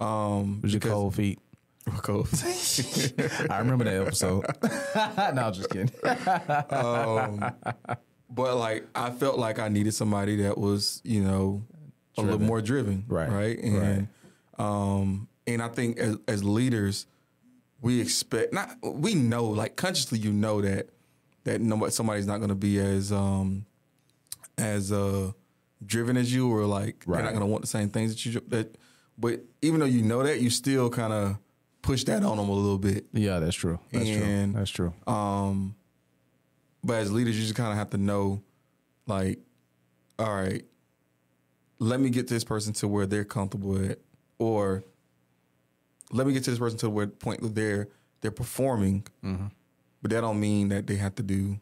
Um, Was your cold feet? cold. I remember that episode. no, I'm just kidding. um, but like I felt like I needed somebody that was, you know, a little more driven, Right, Right, and um, and I think as, as leaders, we expect not we know like consciously you know that that somebody's not going to be as um as uh driven as you or like they're not going to want the same things that you that but even though you know that you still kind of push that on them a little bit Yeah, that's true. That's And- true. That's true. um, but as leaders, you just kind of have to know, like, all right, let me get this person to where they're comfortable at, or let me get to this person to the point where they're they're performing, mm-hmm. but that don't mean that they have to do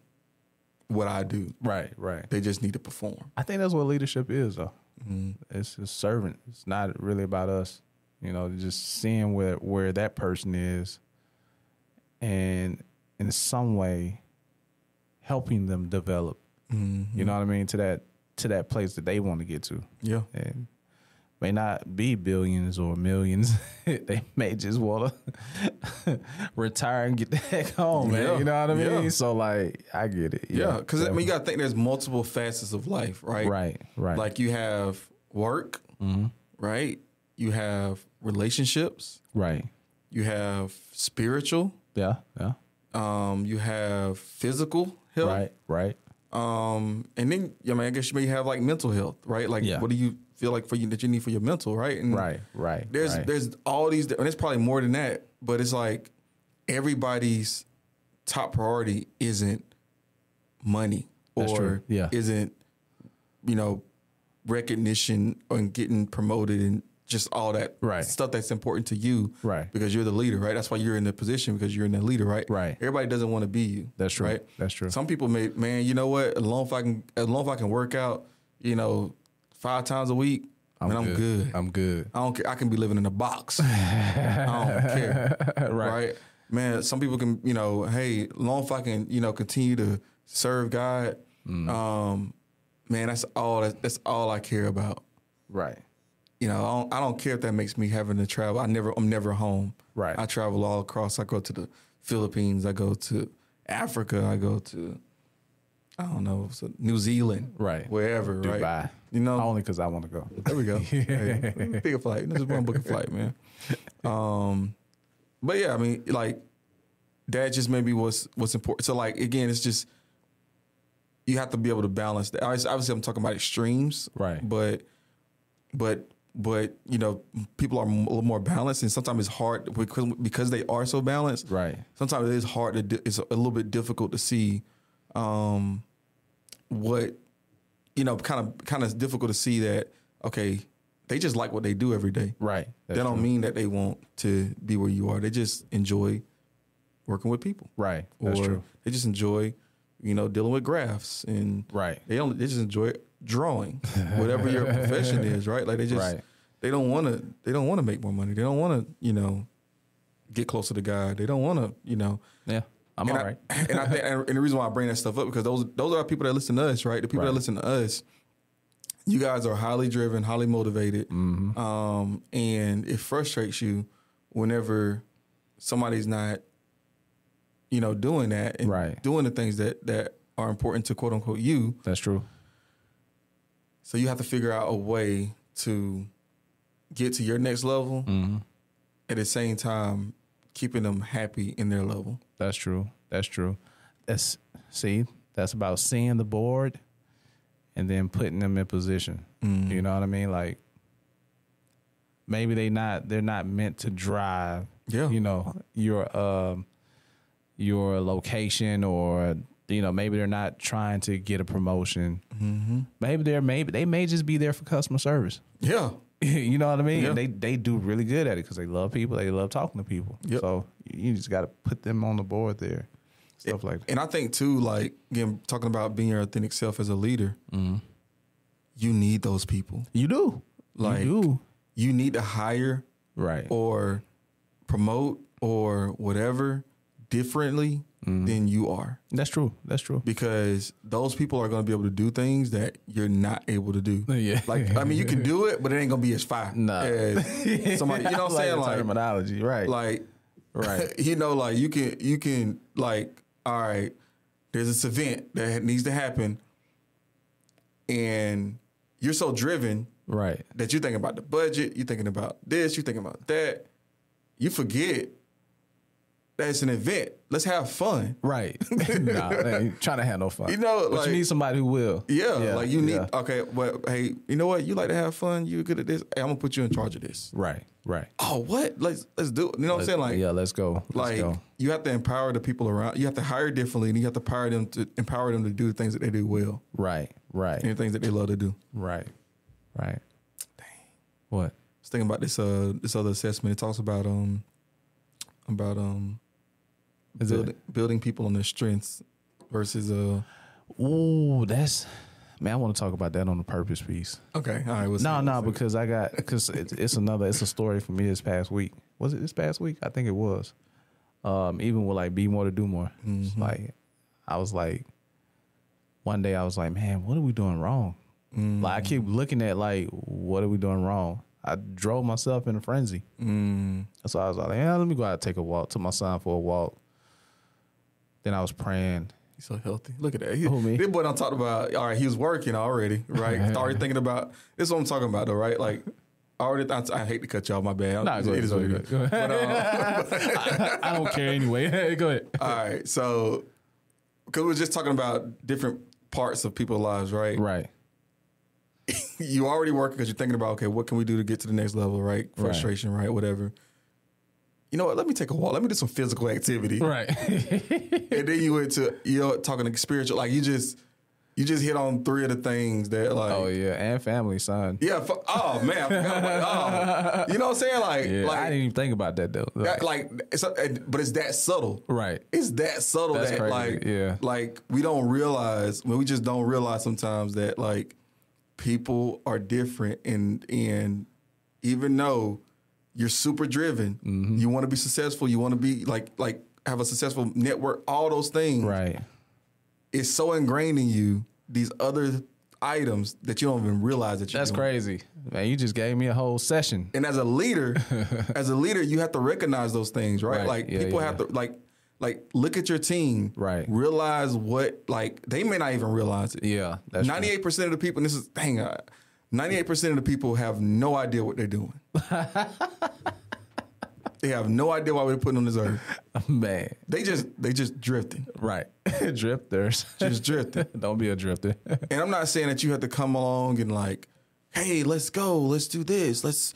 what I do. Right, right. They just need to perform. I think that's what leadership is, though. Mm-hmm. It's a servant. It's not really about us. You know, just seeing where where that person is, and in some way, helping them develop. Mm-hmm. You know what I mean to that to that place that they want to get to. Yeah, and may not be billions or millions. they may just want to retire and get the heck home, man. Yeah, You know what I mean? yeah. So like, I get it. yeah. Because I mean, you got to think there's multiple facets of life, right? right, right, Like you have work, right? You have relationships. right. You have spiritual. Yeah, yeah. Um, you have physical health. Right, right. Um, and then I mean, I guess you may have like mental health, right? Like, Yeah. what do you feel like for you that you need for your mental, right? And Right, right. There's right. there's all these, and it's probably more than that, but it's like everybody's top priority isn't money or. Yeah. isn't you know recognition and getting promoted and just all that Right. stuff that's important to you, Right. Because you're the leader, right? That's why you're in the position because you're in the leader, right? Right. Everybody doesn't want to be you. That's true. Right. That's true. Some people may, man, you know what? As long as I can, as long as I can work out, you know, five times a week, I'm, man, I'm good. I'm good. I don't care. I can be living in a box. I don't care. right. Man, some people can, you know, hey, long if I can, you know, continue to serve God, Mm. um, man, that's all that, that's all I care about. Right. You know, I don't, I don't care if that makes me having to travel. I never I'm never home. Right. I travel all across. I go to the Philippines, I go to Africa, I go to I don't know, so New Zealand. Right. Wherever, right? Dubai. You know, Only because I want to go. there we go. Hey, pick a flight. Just one book a flight, man. Um, but yeah, I mean, like that just maybe was what's important. So like again, it's just you have to be able to balance that. Obviously, obviously I'm talking about extremes, Right. But but but you know, people are a little more balanced, and sometimes it's hard because because they are so balanced. Right. Sometimes it is hard to. It's a little bit difficult to see um, what you know. Kind of kind of difficult to see that. Okay, they just like what they do every day. Right. that don't mean that they want to be where you are. They just enjoy working with people. Right. That's or true. they just enjoy, you know, dealing with graphs and Right. They don't. They just enjoy drawing, whatever your profession is, right? Like they just Right. they don't want to. They don't want to make more money. They don't want to, you know, get closer to God. They don't want to, you know. Yeah. I'm and all I, right. and I think, and the reason why I bring that stuff up because those those are people that listen to us, right? The people that listen to us, you guys are highly driven, highly motivated, Mm-hmm. um, and it frustrates you whenever somebody's not, you know, doing that and Right. doing the things that that are important to quote unquote you. That's true. So you have to figure out a way to get to your next level Mm-hmm. at the same time keeping them happy in their level. That's true. That's true. That's see, that's about seeing the board and then putting them in position. Mm. You know what I mean? Like maybe they not they're not meant to drive. Yeah. You know your um your location or you know maybe they're not trying to get a promotion. Mm-hmm. Maybe they're maybe they may just be there for customer service. Yeah. you know what I mean? Yeah. They they do really good at it because they love people. They love talking to people. Yep. So you just got to put them on the board there. Stuff like that. And I think too, like again, talking about being your authentic self as a leader, Mm-hmm. you need those people. You do. Like you do. you need to hire Right. or promote or whatever differently Mm-hmm. than you are, That's true. That's true. because those people are going to be able to do things that you're not able to do. Yeah. Like I mean, you can do it, but it ain't gonna be as fire. Nah. as somebody. You know what I'm saying? Like, terminology. Right. like Right. you know like you can you can like all right there's this event that needs to happen and you're so driven right. that you're thinking about the budget you're thinking about this you're thinking about that you forget that it's an event let's have fun Right. nah, you trying to have no fun. You know, but like- you need somebody who will. yeah, like you need yeah. okay well hey you know what you like to have fun you're good at this hey, i'm gonna put you in charge of this Right. Right. oh what let's let's do it you know what i'm saying like yeah, let's go. Let's like go. you have to empower the people around. You have to hire differently, and you have to empower them to empower them to do the things that they do well Right. Right. and the things that they love to do. Right. Right. Dang. What? I was thinking about this uh this other assessment. It talks about um about um Is building, it? building people on their strengths versus uh Ooh, that's man. I want to talk about that on the purpose piece. okay all right No, no, because I got because it's, it's another it's a story for me this past week. Was it this past week? I think it was. Um, even with like be more to do more. It's Like I was like, one day I was like, man, what are we doing wrong? Like I keep looking at like, what are we doing wrong? I drove myself in a frenzy. Mm, So I was like, yeah, let me go out and take a walk. Took my son for a walk. Then I was praying. he's so healthy. Look at that. He, Who, me? This boy, I'm talking about. All right, he was working already, right? already thinking about. This is what I'm talking about, though, right? Like. I Already, I, I hate to cut you off. My bad. Nah, go It is what it is. go ahead. But, um, I don't care anyway. go ahead. All right, so because we were just talking about different parts of people's lives, right? Right. You already working because you're thinking about okay, what can we do to get to the next level, right? Frustration, right? Whatever. You know what? Let me take a walk. Let me do some physical activity, Right. and then you went to you're talking to spiritual. Like you just you just hit on three of the things that like oh yeah, and family, son. yeah. fu- oh man, I forgot about- oh, you know what I'm saying? Like Yeah, like I didn't even think about that though. that- like it's a, but it's that subtle. right. It's that subtle That's that crazy, like yeah. like we don't realize when we just don't realize sometimes that like people are different and and even though you're super driven. Mm-hmm. You want to be successful. You want to be like like have a successful network. All those things. Right. It's so ingrained in you these other items that you don't even realize that you. That's doing. crazy, man. You just gave me a whole session. And as a leader, as a leader, you have to recognize those things, right? right. Like yeah, people yeah. have to like like look at your team right realize what like they may not even realize it yeah 98% of the people and this is dang I, 98% of the people have no idea what they're doing. they have no idea why we're putting on this earth. Man. They just they just drifting. Right. Drifters. Just drifting. Don't be a drifter. and I'm not saying that you have to come along and like, hey, let's go, let's do this, let's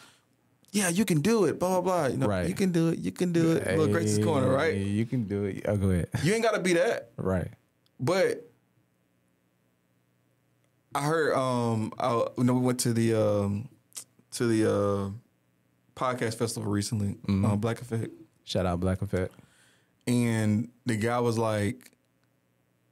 yeah, you can do it, blah blah blah. You know, right. you can do it, you can do it. Hey, Look, Grace's corner, right? You can do it. Oh, go ahead. You ain't gotta be that. Right. But I heard, um, I, you know, we went to the um, to the uh, podcast festival recently, uh, Black Effect. Shout out Black Effect. and the guy was like,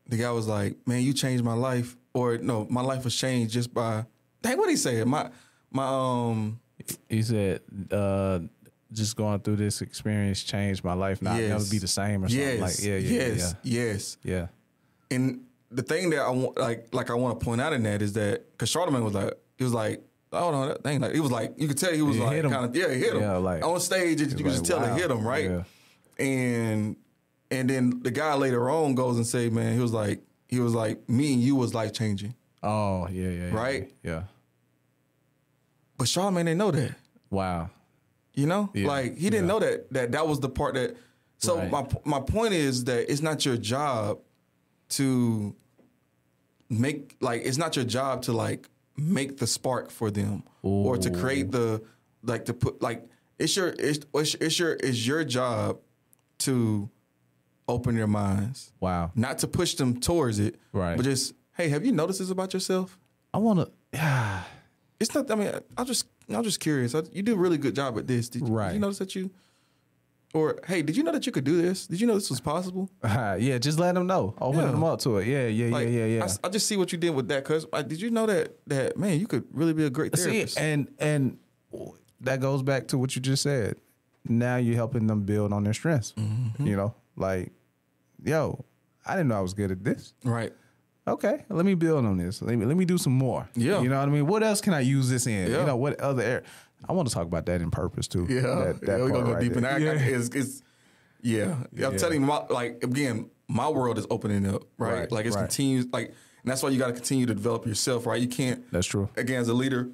the guy was like, man, you changed my life, or no, my life was changed just by, dang, what he said? My, my, um, He said, uh, just going through this experience changed my life. Not Yes. never be the same or something. yes, Like, yeah, yeah, yes, yes, yeah. Yeah. and the thing that I want, like, like I want to point out in that is that because Charlemagne was like, he was like. Oh no, that thing like he was like you could tell he was He like kind of yeah he hit him Yeah, like- on stage you could like, just tell wow. it hit him right Yeah. and and then the guy later on goes and say man he was like he was like me and you was life changing Oh, yeah, yeah. yeah, Right? Yeah. but Charlemagne didn't know that Wow. You know, Yeah, like he didn't know that that that was the part that. So Right. my my point is that it's not your job to make like it's not your job to like make the spark for them or to create the like to put like it's your it's it's, your it's your job to open their minds, Wow. not to push them towards it, Right. But just hey, have you noticed this about yourself? I want to. Yeah. It's not. I mean, I'm just. I'm just curious. I- You do a really good job at this. Did, you- did Right. you notice that you? Or hey, did you know that you could do this? Did you know this was possible? yeah. Just let them know. Open Yeah. them up to it. Yeah. Yeah. Like, yeah. Yeah. Yeah. I just see what you did with that. Cause like, did you know that that man, you could really be a great See, therapist. and and that goes back to what you just said. Now you're helping them build on their strengths. Mm-hmm. You know, like, yo, I didn't know I was good at this. right. Okay, let me build on this. Let me let me do some more. Yeah. you know what I mean. What else can I use this in? Yeah. You know, what other area? I want to talk about that in purpose too. Yeah. that, that yeah, we're part gonna go right deep in there. that. I- I- Yeah. It's, it's yeah. Yeah, I'm telling you, my, like again, my world is opening up. Right. Right, Like it's right. continues. Like, and that's why you got to continue to develop yourself. Right. You can't. That's true. again as a leader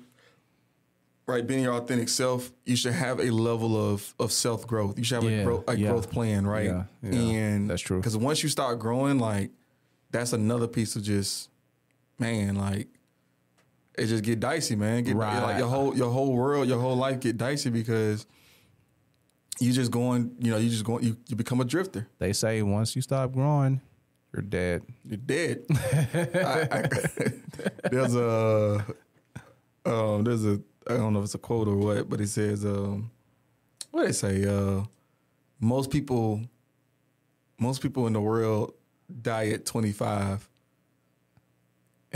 right being your authentic self you should have a level of of self growth you should have Yeah, a, growth, a yeah. growth plan right Yeah, yeah, and that's true. because once you start growing like that's another piece of just man like it just get dicey man get Right. like your whole your whole world your whole life get dicey because you just going you know you just going you, you become a drifter They say once you stop growing, you're dead. you're dead. I, I, there's a, um, there's a, I don't know if it's a quote or what, but it says, um, what did it say? Uh, most people, most people in the world die at 25.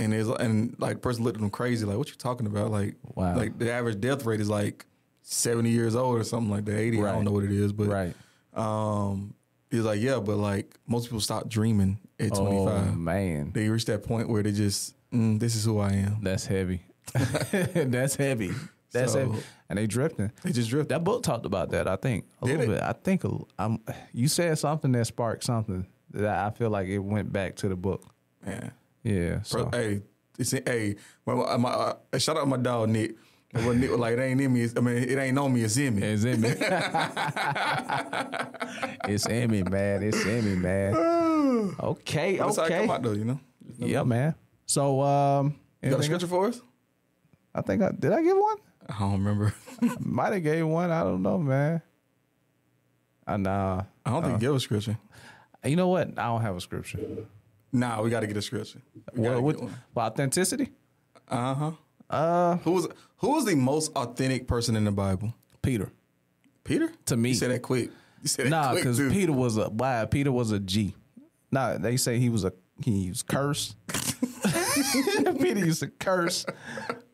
And there's and like person looked at them crazy, like what you talking about? Like, Wow. like the average death rate is like 70 years old or something like that, 80. I don't know what it is, but Right. um, he's like, yeah, but like most people stop dreaming at 25. Oh man, They reach that point where they just, mm, this is who I am. that's heavy. that's heavy. That's So- heavy. And they drifting. They just drift. That book talked about that. I think a Did little it? bit. I think a- I'm. You said something that sparked something that I feel like it went back to the book. Man. Yeah. So Bro, hey, it's hey, my, my, my, uh, shout out my dog Nick. Nick was like, it ain't in me. I mean, it ain't on me. It's in me. it's in me. it's in me, man. It's in me, man. Okay. That's how it okay. out though, you know. Yeah, man. So um, You got a scripture for us? I think I did. I give one. I don't remember. Might have gave one. I don't know, man. I nah. I don't think you gave a scripture. You know what? I don't have a scripture. Nah, we got to get a scripture. We gotta What, for authenticity? Uh huh. Uh, Who was who was the most authentic person in the Bible? Peter. Peter. To me. you said that quick. You said that Nah, because. Peter was a why? Peter was a G. Nah, they say he was a he was cursed. Peter used to curse.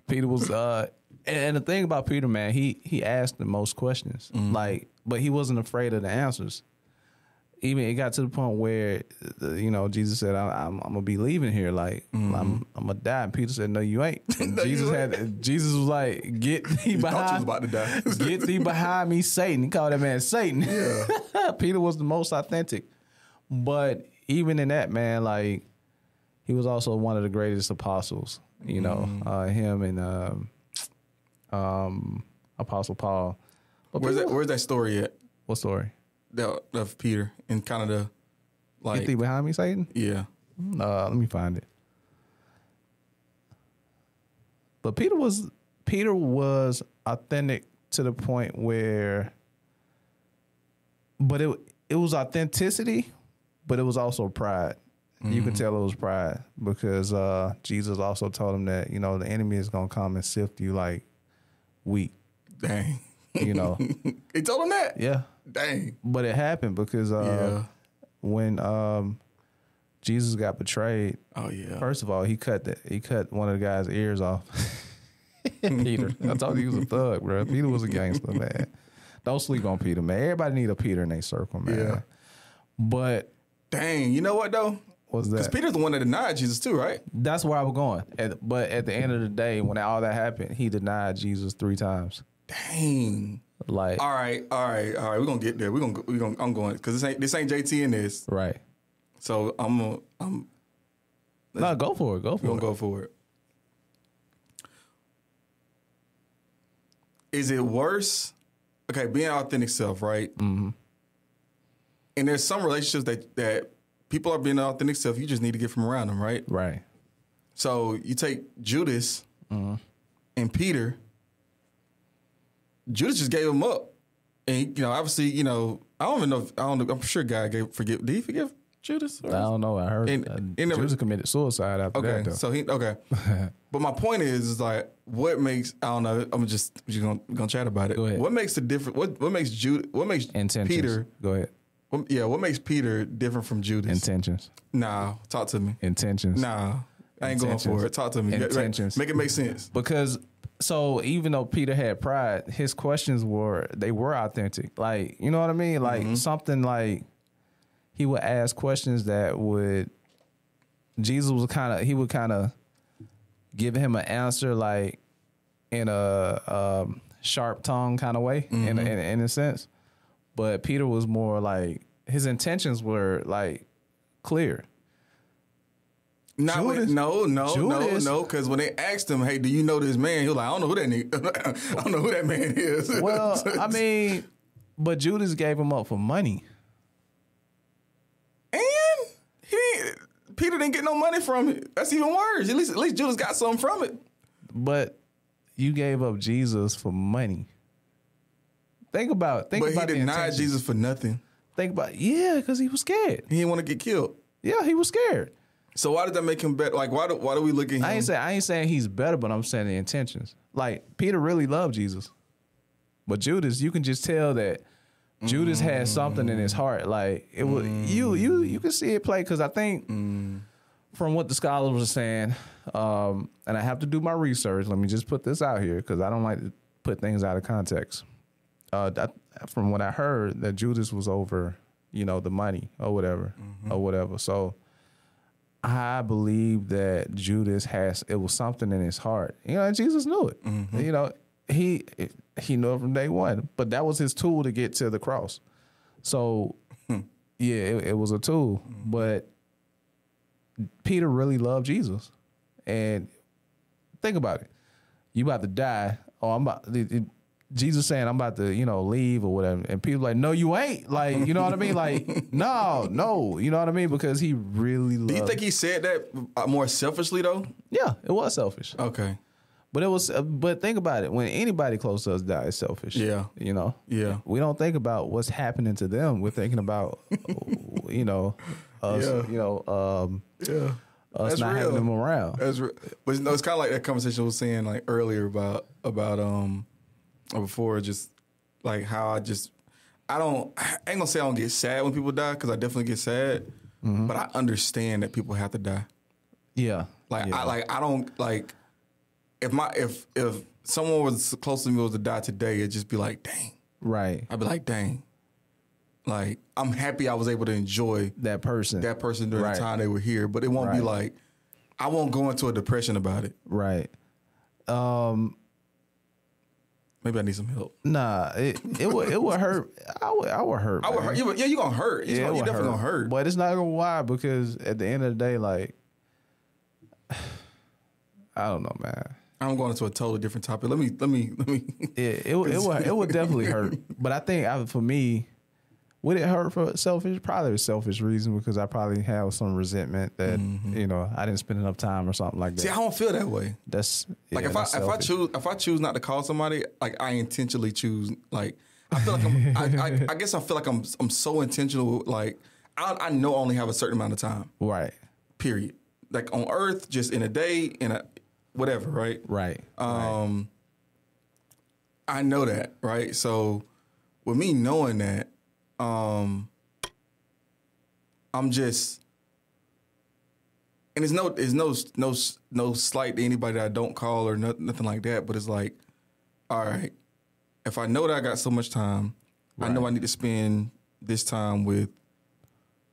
Peter was uh, and the thing about Peter, man, he he asked the most questions, Mm-hmm. like, but he wasn't afraid of the answers. Even it got to the point where, uh, you know, Jesus said, I, "I'm, I'm gonna be leaving here, like I'm, I'm gonna die." And Peter said, "No, you ain't." And Mm-hmm. You Jesus ain't. had Jesus was like, "Get thee You thought you was behind, about to die. get thee behind me, Satan." He called that man Satan. Yeah. Peter was the most authentic, but even in that, man, like he was also one of the greatest apostles. You know, Mm-hmm. uh, him and um, um, Apostle Paul. But Where's Peter- that? Where's that story at? What story? The, of Peter and kind of the like thee behind me, Satan. yeah. Uh, let me find it. But Peter was Peter was authentic to the point where, but it it was authenticity, but it was also pride. You can tell it was pride because uh, Jesus also told him that you know the enemy is gonna come and sift you like wheat. Dang. You know, He told him that. yeah. Dang. But it happened because uh, Yeah. when um, Jesus got betrayed, Oh yeah. First of all, he cut the, he cut one of the guy's ears off. Peter, I told you he was a thug, bro. Peter was a gangster, man. Don't sleep on Peter, man. Everybody need a Peter in their circle, man. Yeah. But Dang. You know what though? what's Because that? Peter's the one that denied Jesus too, right? That's where I was going. At, but at the end of the day, when all that happened, he denied Jesus three times. Dang. Like, All right. All right. All right. We're gonna get there. We're gonna. We're gonna. I'm going because this ain't this ain't JT in this. right? So I'm. gonna- I'm No, go for it. Go for it gonna it. go for it. Is it worse? Okay, being authentic self, right? Mm-hmm. And there's some relationships that that people are being authentic self. You just need to get from around them, right? Right. So you take Judas and Peter. Judas just gave him up, and you know, obviously, you know, I don't even know. If, I don't. I'm sure God gave forgive. Did he forgive Judas? I don't know. I heard And- uh, and never- Judas committed suicide after Okay, that. Though. so he okay. but my point is, is like, what makes I don't know. I'm just just gonna gonna chat about it. Go ahead. What makes the different? What what makes Judas? What makes Intentions. Peter? Go ahead. What, yeah, what makes Peter different from Judas? Intentions. nah, talk to me. Intentions. Nah, I ain't going for it. Talk to me. Intentions. Make it make sense. because so even though Peter had pride, his questions were they were authentic. Like you know what I mean? Like Mm-hmm. something like he would ask questions that would Jesus was kind of he would kind of give him an answer like in a um, sharp tongue kind of way in, Mm-hmm. a, in, in a sense, but Peter was more like his intentions were like clear. Not Judas- no, no, Judas- no, no. Because when they asked him, "Hey, do you know this man?" He was like, "I don't know who that nigga. I don't know who that man is." Well, I mean, but Judas gave him up for money. and he didn't, Peter didn't get no money from it. That's even worse. At least, at least Judas got something from it. But you gave up Jesus for money. Think about think But he about the denied intentions. Jesus for nothing. Think about yeah, because he was scared. He didn't want to get killed. Yeah, he was scared. So why did that make him better? Like, why do, why do we look at him? I ain't saying I ain't saying he's better, but I'm saying the intentions. Like Peter really loved Jesus, but Judas, you can just tell that Judas had something in his heart. Like it was you you you can see it play because I think from what the scholars were saying, um, and I have to do my research. Let me just put this out here because I don't like to put things out of context. Uh, that, from what I heard, that Judas was over, you know, the money or whatever, or whatever. So I believe that Judas has it was something in his heart. You know, and Jesus knew it. Mm-hmm. You know, he he knew it from day one. But that was his tool to get to the cross. So hmm. yeah, it, it was a tool. Mm-hmm. But Peter really loved Jesus, and think about it. You about to die. Oh, I'm about. Jesus saying I'm about to, you know, leave or whatever, and people like, no, you ain't. Like, you know what I mean? Like, no, no, you know what I mean? Because he really loved. do you think he said that uh, more selfishly though? Yeah, it was selfish, Okay. but it was. uh, But think about it: when anybody close to us dies, selfish. Yeah. you know. Yeah. we don't think about what's happening to them. We're thinking about, you know, us. Yeah. You know, um, Yeah. us That's not real. having them around. That's re- but it's, no, it's kind of like that conversation we was saying like earlier about about um before just like how I just I don't I ain't gonna say I don't get sad when people die because I definitely get sad, but I understand that people have to die. Yeah, Like yeah. I like I don't like if my if if someone was close to me was to die today, it'd just be like dang. right. I'd be like dang. Like I'm happy I was able to enjoy That person. that person during Right. the time they were here, but it won't be like I won't go into a depression about it. right. Um. Maybe I need some help. Nah. It it would it would hurt. I would I would hurt. I would man. hurt. You, yeah, you gonna hurt. You're Yeah, it you would definitely gonna hurt. But it's not gonna why because at the end of the day, like, I don't know, man. I'm going into a totally different topic. Let me, let me, let me. Yeah, it, would- it would it would definitely hurt. But I think I, for me, Would it hurt for selfish? Probably a selfish reason because I probably have some resentment that you know I didn't spend enough time or something like that. See, I don't feel that way. that's Like yeah, if I that's if I choose if I choose not to call somebody, like I intentionally choose. Like I feel like I'm. I, I, I guess I feel like I'm. I'm so intentional. Like I, I know I only have a certain amount of time. right, Period. Like on Earth, just in a day, in a whatever. Right. right, Um, I know that, right? So with me knowing that, um, I'm just, and it's no, it's no, no, no slight to anybody that I don't call or no, nothing like that. But it's like, all right, if I know that I got so much time, I know I need to spend this time with,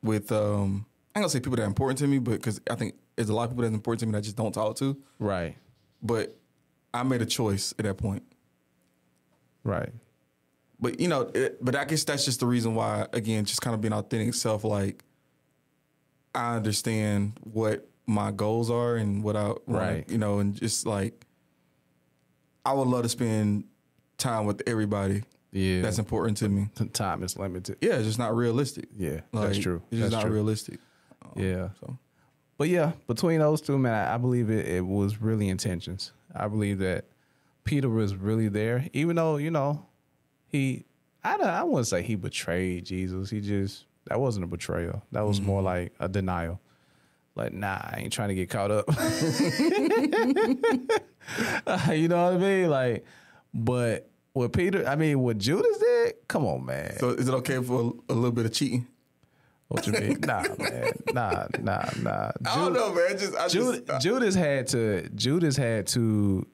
with, um, I ain't gonna say people that are important to me, but because I think there's a lot of people that's important to me that I just don't talk to right, but I made a choice at that point. right. But you know, it, but I guess that's just the reason why. Again, just kind of being authentic self. Like, I understand what my goals are and what I want, Right. You know, and just like, I would love to spend time with everybody. Yeah, That's important to me. time is limited. Yeah, it's just not realistic. Yeah, Like, that's true. It's just That's not true. realistic. Um, yeah. So But yeah, between those two, man, I, I believe it, it was really intentions. I believe that Peter was really there, even though you know he. I don't, I wouldn't say he betrayed Jesus. He just that wasn't a betrayal. That was more mm-hmm. like a denial. Like, nah, I ain't trying to get caught up. you know what I mean? Like, but what Peter, I mean, what Judas did? Come on, man. so is it okay for a, a little bit of cheating? what you mean? nah, man. Nah, nah, nah. I don't know, man. Just I Judas, just Judas had to Judas had to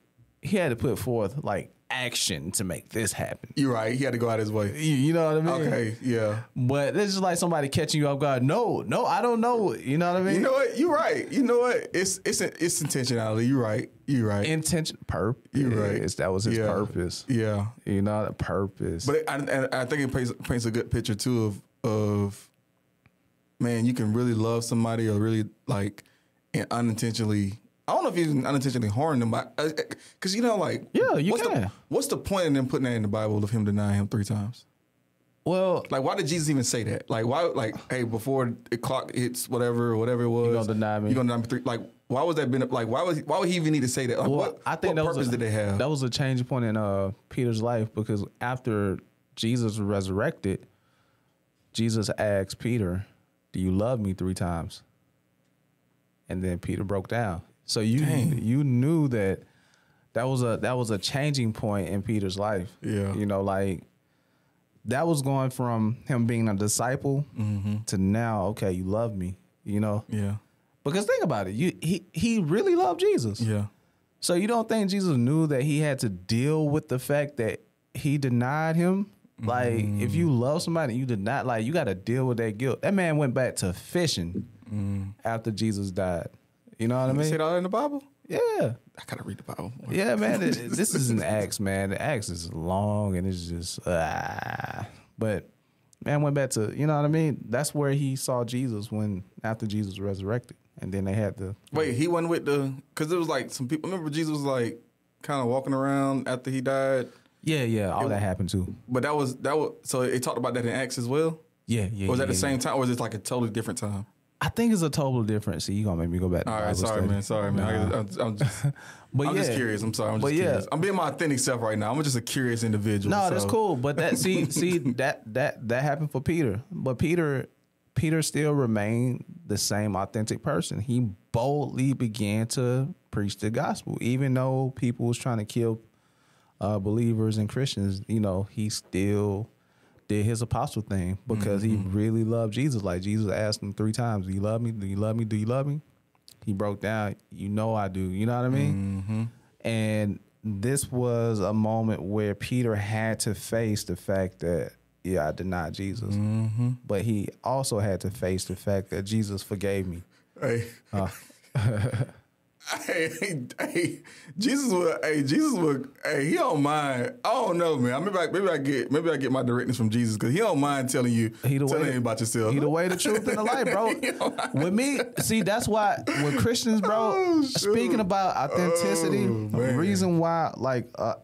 he had to put forth like action to make this happen. you're right. He had to go out his way. You, you know what I mean? Okay, yeah. But this is like somebody catching you off guard. No, no, I don't know. You know what I mean? You know what? You're right. You know what? It's it's it's intentionality. You're right. You're right. intention purpose. You're right. That was his Yeah. purpose. yeah, You know the purpose. but I, and I think it paints paints a good picture too of of man, you can really love somebody or really like and unintentionally. I don't know if he's unintentionally harm them, but because you know, like, Yeah, you what's can. The, what's the point in them putting that in the Bible of him denying him three times? well, Like, why did Jesus even say that? Like, why? Like, hey, before the clock hits whatever, whatever it was, you gonna deny me? You gonna deny me three? Like, why was that been? Like, why was? Why would he even need to say that? Like, well, what? I think what that purpose was a, did they have? That was a change point in uh, Peter's life because after Jesus resurrected, Jesus asked Peter, "Do you love me?" three times, and then Peter broke down. So you Dang. you knew that that was a that was a changing point in Peter's life. Yeah. you know, like that was going from him being a disciple mm-hmm. to now, okay, you love me. You know, yeah, because think about it, you he he really loved Jesus. yeah, So you don't think Jesus knew that he had to deal with the fact that he denied him? Like, mm-hmm. if you love somebody, you did not like. You got to deal with that guilt. That man went back to fishing mm. after Jesus died. You know what I You mean? say that in the Bible? Yeah, I gotta read the Bible. more. yeah, man. it- it- this is an Acts, man. The Acts is long and it's just ah. But man went back to you know what I mean. That's where he saw Jesus when after Jesus resurrected, and then they had the Wait, he went with the because it was like some people. Remember, Jesus was like kind of walking around after he died, yeah, yeah. All that happened too. but that was that was so it talked about that in Acts as well. Yeah, yeah. Or was yeah, that the yeah. same time, or was it like a totally different time? I think it's a total difference. See, you gonna make me go back. To All right, sorry, study. man. Sorry, man. I, am I'm just, But I'm yeah, just curious. I'm sorry. I'm just But yeah. curious. I'm being my authentic self right now. I'm just a curious individual. No, that's cool. But that see, see that that that happened for Peter. But Peter, Peter still remained the same authentic person. He boldly began to preach the gospel, even though people was trying to kill uh, believers and Christians. You know, he still did his apostle thing because he mm-hmm. really loved Jesus. Like Jesus asked him three times, "Do you love me? Do you love me? Do you love me?" He broke down, "You know I do." You know what I mean? Mm-hmm. And this was a moment where Peter had to face the fact that, yeah, I denied Jesus. Mm-hmm. But he also had to face the fact that Jesus forgave me. Hey. Uh, hey, hey, hey, Jesus would. Hey, Jesus would. Hey, he don't mind. I don't know, man. Maybe I, maybe I get maybe I get my directness from Jesus because he don't mind telling you He the telling way- you about yourself. He the way, the truth, and the light, bro. With me, see, that's why with Christians, bro. Oh, speaking about authenticity, Oh, the reason why, like, uh,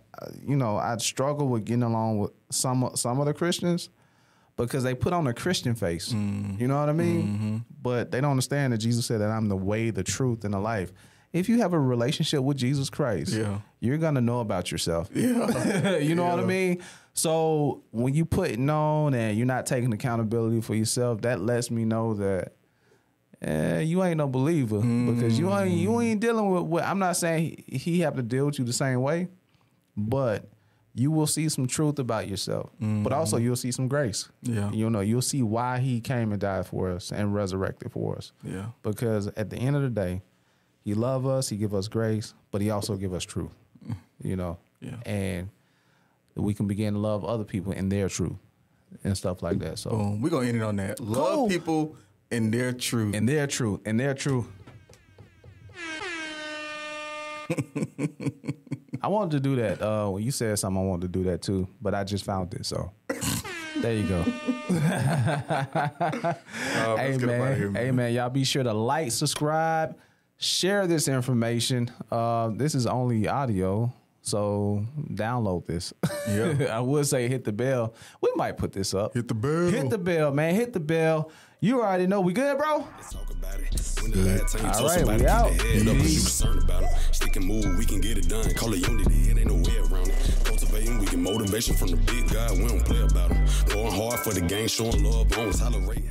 you know, I'd struggle with getting along with some some of the Christians because they put on a Christian face. You know what I mean? But they don't understand that Jesus said that I'm the way, the truth, and the life. If you have a relationship with Jesus Christ, Yeah. you're gonna know about yourself. Yeah. you know what I mean? So when you put it on and you're not taking accountability for yourself, that lets me know that eh, you ain't no believer because you ain't you ain't dealing with what I'm not saying he, he have to deal with you the same way, but you will see some truth about yourself. But also you'll see some grace. Yeah. You know, you'll see why he came and died for us and resurrected for us. Yeah. Because at the end of the day, he love us, he give us grace, but he also give us truth. You know. Yeah. And we can begin to love other people in their truth and stuff like that. So Boom. We're gonna end it on that. Love Cool. people in their truth. in their truth, in their truth. I wanted to do that. Uh, when you said something, I wanted to do that too, but I just found it. So there you go. Uh, hey get up man, hey man, y'all be sure to like, subscribe, share this information. Uh, this is only audio, so download this. Yeah. I would say hit the bell. We might put this up. Hit the bell. Hit the bell, man. Hit the bell. You already know we good, bro. Talk about it. When the last time you All told right, somebody we keep out. their head up, 'cause you concerned about them. Stick and move, we can get it done. Call it unity, it ain't no way around it. Cultivating, we get motivation from the big guy. We don't play about them. Going hard for the game, showing love, always tolerate.